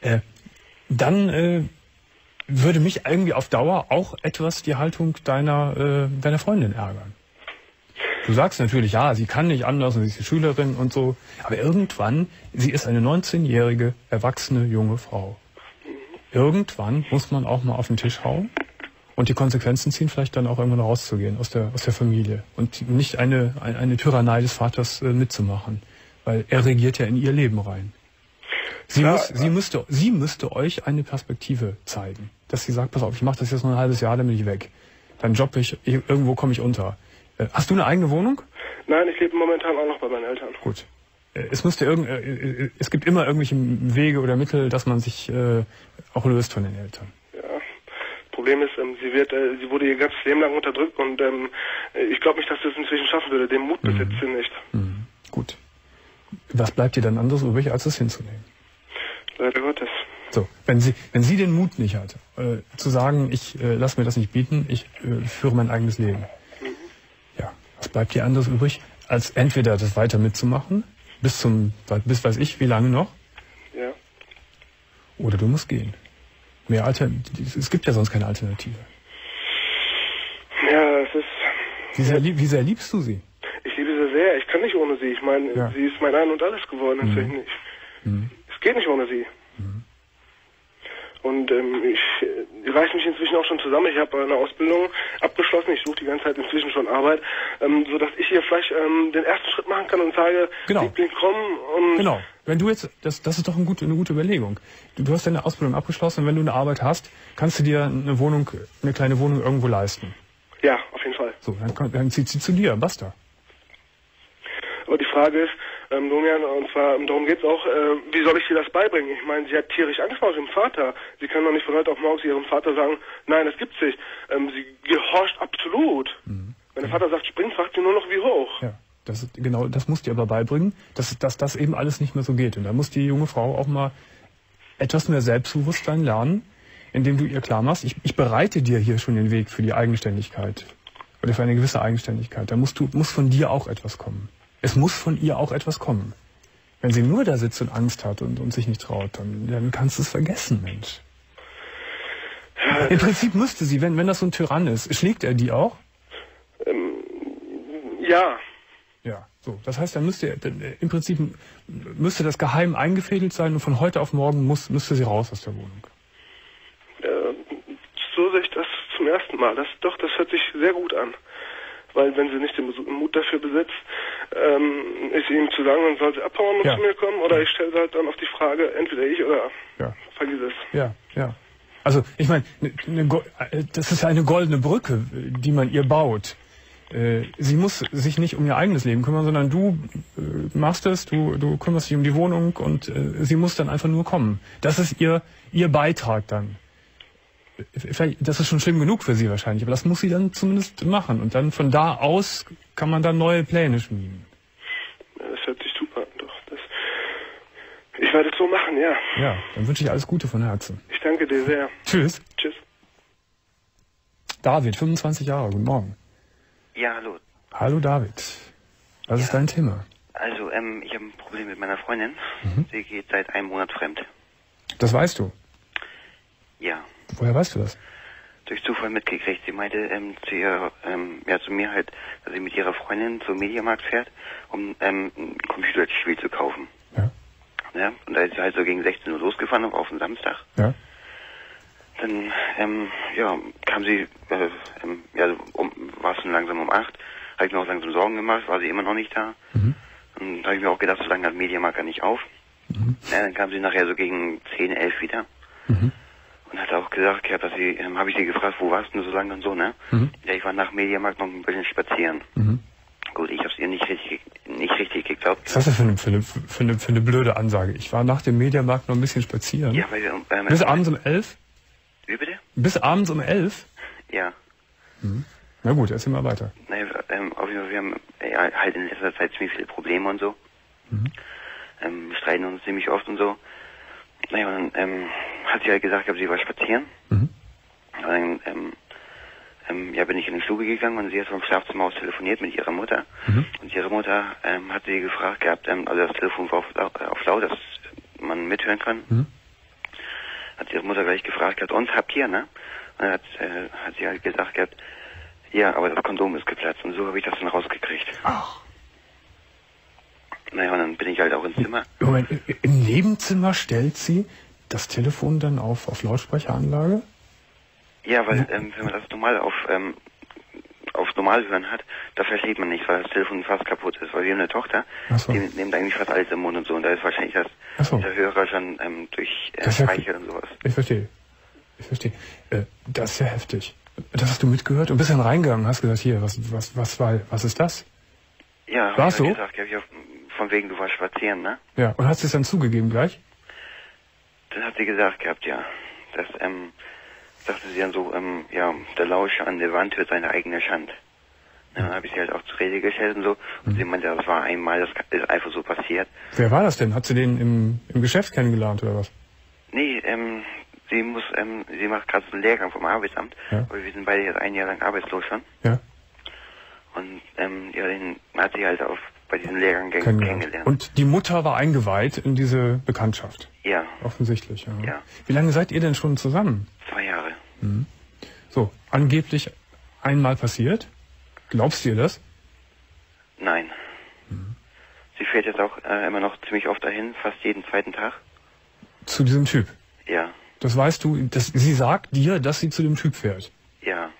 Äh, dann äh, würde mich irgendwie auf Dauer auch etwas die Haltung deiner, äh, deiner Freundin ärgern. Du sagst natürlich, ja, sie kann nicht anders und sie ist die Schülerin und so. Aber irgendwann, sie ist eine 19-jährige, erwachsene junge Frau. Irgendwann muss man auch mal auf den Tisch hauen und die Konsequenzen ziehen, vielleicht dann auch irgendwann rauszugehen aus der, aus der Familie und nicht eine, eine, eine Tyrannei des Vaters äh, mitzumachen, weil er regiert ja in ihr Leben rein. Sie, Klar, muss, sie, müsste, sie müsste euch eine Perspektive zeigen, dass sie sagt, pass auf, ich mache das jetzt noch ein halbes Jahr, dann bin ich weg. Dann jobbe ich, ich irgendwo komme ich unter. Äh, hast du eine eigene Wohnung? Nein, ich lebe momentan auch noch bei meinen Eltern. Gut. Äh, Es müsste irgend, äh, es gibt immer irgendwelche Wege oder Mittel, dass man sich äh, auch löst von den Eltern. Ja. Problem ist, ähm, sie wird, äh, sie wurde ihr ganzes Leben lang unterdrückt und ähm, äh, ich glaube nicht, dass sie es inzwischen schaffen würde. Den Mut besitzt sie nicht. Mhm. Gut. Was bleibt dir dann anderes übrig, als es hinzunehmen? Leider Gottes. So, wenn sie, wenn sie den Mut nicht hat, äh, zu sagen, ich äh, lass mir das nicht bieten, ich äh, führe mein eigenes Leben. Was bleibt dir anderes übrig, als entweder das weiter mitzumachen, bis zum, bis weiß ich, wie lange noch, Ja. oder du musst gehen. Mehr Alter, es gibt ja sonst keine Alternative. Ja, es ist. Wie sehr, lieb- wie sehr liebst du sie? Ich liebe sie sehr. Ich kann nicht ohne sie. Ich meine, Ja. sie ist mein Ein und Alles geworden inzwischen. Ich, Mhm. Es geht nicht ohne sie. Und ähm, ich äh, reiße mich inzwischen auch schon zusammen. Ich habe eine Ausbildung abgeschlossen. Ich suche die ganze Zeit inzwischen schon Arbeit, ähm, sodass ich hier vielleicht ähm, den ersten Schritt machen kann und sage, Genau. Liebling, komm. Und Genau. Wenn du jetzt, das, das ist doch ein gute, eine gute Überlegung. Du, du hast deine Ausbildung abgeschlossen und wenn du eine Arbeit hast, kannst du dir eine Wohnung, eine kleine Wohnung irgendwo leisten. Ja, auf jeden Fall. So, dann, dann zieht sie zu dir, basta. Aber die Frage ist, ähm, Domian, und zwar, darum geht's auch, äh, wie soll ich dir das beibringen? Ich meine, sie hat tierisch Angst vor ihrem Vater. Sie kann doch nicht von heute auf morgen zu ihrem Vater sagen, nein, das gibt's nicht. Ähm, sie gehorcht absolut. Wenn der Vater sagt, spring, fragt sie nur noch, wie hoch. Ja. Das, genau, das musst du ihr aber beibringen, dass, dass das eben alles nicht mehr so geht. Und da muss die junge Frau auch mal etwas mehr Selbstbewusstsein lernen, indem du ihr klar machst, ich, ich bereite dir hier schon den Weg für die Eigenständigkeit. Oder für eine gewisse Eigenständigkeit. Da musst du, muss von dir auch etwas kommen. Es muss von ihr auch etwas kommen. Wenn sie nur da sitzt und Angst hat und, und sich nicht traut, dann, dann kannst du es vergessen, Mensch. Im Prinzip müsste sie, wenn, wenn das so ein Tyrann ist, schlägt er die auch? Ja, Ja, so. Das heißt, dann müsste er- äh, im Prinzip müsste das geheim eingefädelt sein und von heute auf morgen muss, müsste sie raus aus der Wohnung. äh, so sehe ich das zum ersten Mal. Das, doch, das hört sich sehr gut an. Weil wenn sie nicht den Mut dafür besitzt, ähm, ist ihm zu sagen, dann soll sie abhauen und Ja. zu mir kommen. Oder ich stelle halt dann auf die Frage, entweder ich oder Ja. vergiss es. Ja, ja. Also ich meine, ne, ne, äh, das ist ja eine goldene Brücke, die man ihr baut. Äh, Sie muss sich nicht um ihr eigenes Leben kümmern, sondern du äh, machst es, du, du kümmerst dich um die Wohnung und sie muss dann einfach nur kommen. Das ist ihr, ihr Beitrag dann. Das ist schon schlimm genug für sie wahrscheinlich, aber das muss sie dann zumindest machen. Und dann von da aus kann man dann neue Pläne schmieden. Ja, Das hört sich super an, doch. Das, ich werde es so machen, ja. Ja, dann wünsche ich alles Gute von Herzen. Ich danke dir sehr. Tschüss. Tschüss. David, 25 Jahre, guten Morgen. Ja, hallo. Hallo David. Was ist dein Thema? Also, ähm, ich habe ein Problem mit meiner Freundin. Mhm. Sie geht seit einem Monat fremd. Das weißt du. Ja, Woher weißt du das? durch Zufall mitgekriegt. Sie meinte ähm, zu, ihr, ähm, ja, zu mir halt, dass sie mit ihrer Freundin zum Mediamarkt fährt, um ähm, ein Computerspiel zu kaufen. Ja. Ja, und da ist sie halt so gegen 16 Uhr losgefahren auf den Samstag. Ja. Dann, ähm, ja, kam sie, äh, ähm, ja, um, war es schon langsam um acht, habe ich mir auch langsam Sorgen gemacht, war sie immer noch nicht da. Und da habe ich mir auch gedacht, so lange hat Mediamarkt gar nicht auf. Ja, dann kam sie nachher so gegen 10, 11 wieder. Auch gesagt, gehabt, dass sie, ähm, habe ich sie gefragt, wo warst du so lange und so, ne? Ja, ich war nach Mediamarkt noch ein bisschen spazieren. Gut, ich habe es ihr nicht richtig, nicht richtig geglaubt. Was ist das für eine, für, eine, für, eine, für eine blöde Ansage? Ich war nach dem Mediamarkt noch ein bisschen spazieren. Ja, weil ähm, Bis abends um elf? Wie bitte? Bis abends um elf? Ja. Na gut, erzähl mal weiter. Naja, ähm, auf jeden Fall, wir haben ja, halt in letzter Zeit ziemlich viele Probleme und so. Ähm, wir streiten uns ziemlich oft und so. Naja, und dann ähm, hat sie halt gesagt, gehabt, sie war spazieren. Und dann ähm, ähm, ja, bin ich in die Stube gegangen und sie hat vom Schlafzimmer aus telefoniert mit ihrer Mutter. Und ihre Mutter ähm, hat sie gefragt gehabt, ähm, also das Telefon war auf, äh, auf laut, dass man mithören kann. Hat ihre Mutter gleich gefragt gehabt, uns habt ihr, ne? Und dann hat, äh, hat sie halt gesagt gehabt, ja, aber das Kondom ist geplatzt und so habe ich das dann rausgekriegt. Ach. Naja, und dann bin ich halt auch ins Zimmer. Moment, im Nebenzimmer stellt sie das Telefon dann auf, auf Lautsprecheranlage? Ja, weil ähm, wenn man das normal auf ähm, auf normal hören hat, da versteht man nicht, weil das Telefon fast kaputt ist. Weil wir haben eine Tochter, so. die nimmt eigentlich fast alles im Mund und so. Und da ist wahrscheinlich das, so. der Hörer schon ähm, durch äh, ja- Speicher und sowas. Ich verstehe. Ich verstehe. Äh, das ist ja heftig. Das hast du mitgehört und bist dann reingegangen und hast gesagt, hier, was, was, was, war, was ist das? Ja, War so? halt gesagt, ja, von wegen, du warst spazieren, ne? Ja. Und hast du es dann zugegeben gleich? Dann hat sie gesagt gehabt, ja, dass, ähm, sagte sie dann so, ähm, ja, der Lauscher an der Wand hört seine eigene Schand. Ja, dann habe ich sie halt auch zur Rede gestellt und so. Und sie meinte, das war einmal, das ist einfach so passiert. Wer war das denn? Hat sie den im, im Geschäft kennengelernt oder was? Nee, ähm, sie muss, ähm, sie macht gerade so einen Lehrgang vom Arbeitsamt, Ja. weil wir sind beide jetzt ein Jahr lang arbeitslos schon. Ja. Und ähm, ja, den hat sie halt auf bei diesem Lehrgang gen- Kennengelernt. Und die Mutter war eingeweiht in diese Bekanntschaft. Ja, Offensichtlich, ja. Ja. Wie lange seid ihr denn schon zusammen? zwei Jahre. So, angeblich einmal passiert. Glaubst du ihr das? Nein. Sie fährt jetzt auch äh, immer noch ziemlich oft dahin, fast jeden zweiten Tag. Zu diesem Typ. Ja, Das weißt du, das, sie sagt dir, dass sie zu dem Typ fährt. ja.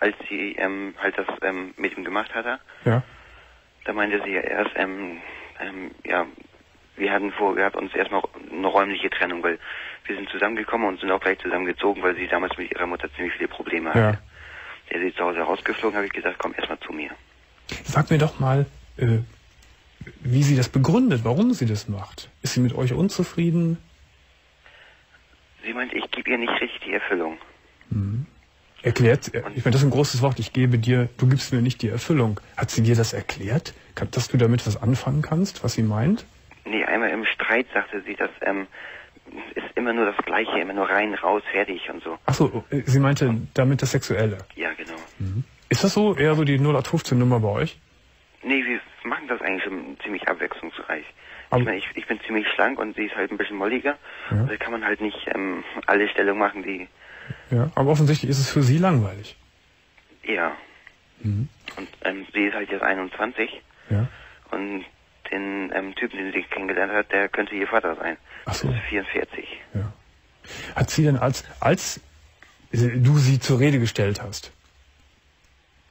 Als sie ähm, halt das ähm, mit ihm gemacht hatte, Ja. Da meinte sie ja erst, ähm, ähm, ja, wir hatten vorgehabt, uns erstmal eine räumliche Trennung, weil wir sind zusammengekommen und sind auch gleich zusammengezogen, weil sie damals mit ihrer Mutter ziemlich viele Probleme hatte. Ja. Der ist zu Hause rausgeflogen, habe ich gesagt, komm erstmal zu mir. Sag mir doch mal, äh, wie sie das begründet, warum sie das macht. Ist sie mit euch unzufrieden? Sie meint, ich gebe ihr nicht richtig die Erfüllung. Erklärt, äh, ich meine, das ist ein großes Wort, ich gebe dir, du gibst mir nicht die Erfüllung. Hat sie dir das erklärt? Dass du damit was anfangen kannst, was sie meint? Nee, einmal im Streit sagte sie, dass ähm, ist immer nur das Gleiche, immer nur rein, raus, fertig und so. Achso, sie meinte damit das Sexuelle. Ja, genau. Ist das so eher so die 0815-Nummer bei euch? Nee, wir machen das eigentlich schon ziemlich abwechslungsreich. Aber- ich, meine, ich, ich bin ziemlich schlank und sie ist halt ein bisschen molliger. Ja. Da kann man halt nicht ähm, alle Stellungen machen, die, Ja, aber offensichtlich ist es für sie langweilig. ja. Mhm. Und ähm, sie ist halt jetzt 21 Ja. und den ähm, Typen, den sie kennengelernt hat, der könnte ihr Vater sein. Ach so. Das ist 44. Hat sie denn als, als du sie zur Rede gestellt hast,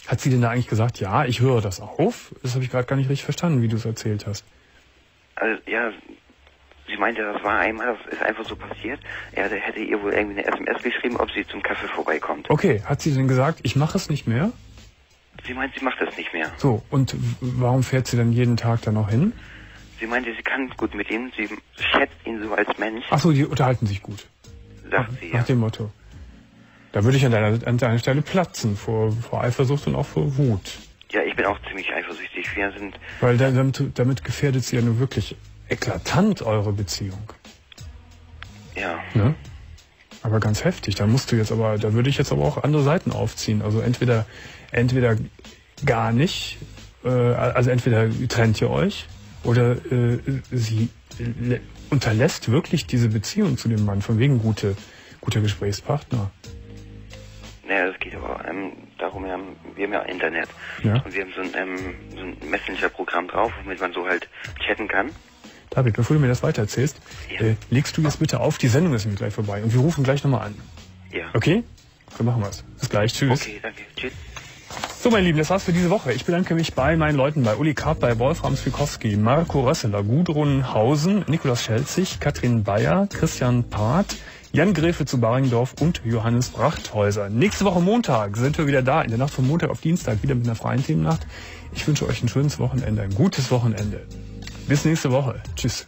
hat sie denn da eigentlich gesagt, ja, ich höre das auf? Das habe ich gerade gar nicht richtig verstanden, wie du es erzählt hast. Also ja, Sie meinte, das war einmal, das ist einfach so passiert. Er hätte ihr wohl irgendwie eine SMS geschrieben, ob sie zum Kaffee vorbeikommt. Okay, hat sie denn gesagt, ich mache es nicht mehr? Sie meint, sie macht das nicht mehr. So, und warum fährt sie dann jeden Tag da noch hin? Sie meinte, sie kann gut mit ihm, sie schätzt ihn so als Mensch. Ach so, die unterhalten sich gut. Sagt nach, sie, Nach dem Motto. Da würde ich an deiner, an deiner Stelle platzen vor, vor Eifersucht und auch vor Wut. Ja, ich bin auch ziemlich eifersüchtig. Wir sind. Weil da, damit, damit gefährdet sie ja nur wirklich eklatant eure Beziehung. Ja. Ne? Aber ganz heftig. Da musst du jetzt aber, da würde ich jetzt aber auch andere Seiten aufziehen. Also entweder, entweder gar nicht, äh, also entweder trennt ihr euch oder äh, sie unterlässt wirklich diese Beziehung zu dem Mann, von wegen gute, guter Gesprächspartner. Naja, das geht aber ähm, darum, wir haben, wir haben ja Internet. Ja. Und wir haben so ein, ähm, so ein Messenger-Programm drauf, womit man so halt chatten kann. David, bevor du mir das weitererzählst, äh, legst du jetzt bitte auf, die Sendung ist nämlich gleich vorbei und wir rufen gleich nochmal an. Ja. Okay? So machen wir es. Bis gleich. Tschüss. Okay, danke. Tschüss. So, meine Lieben, das war's für diese Woche. Ich bedanke mich bei meinen Leuten, bei Uli Karp, bei Wolfram Zwikowski, Marco Rösseler, Gudrun Hausen, Nikolaus Schelzig, Katrin Bayer, Christian Part, Jan Gräfe zu Baringdorf und Johannes Brachthäuser. Nächste Woche Montag sind wir wieder da, in der Nacht von Montag auf Dienstag, wieder mit einer freien Themennacht. Ich wünsche euch ein schönes Wochenende, ein gutes Wochenende. Bis nächste Woche. Tschüss.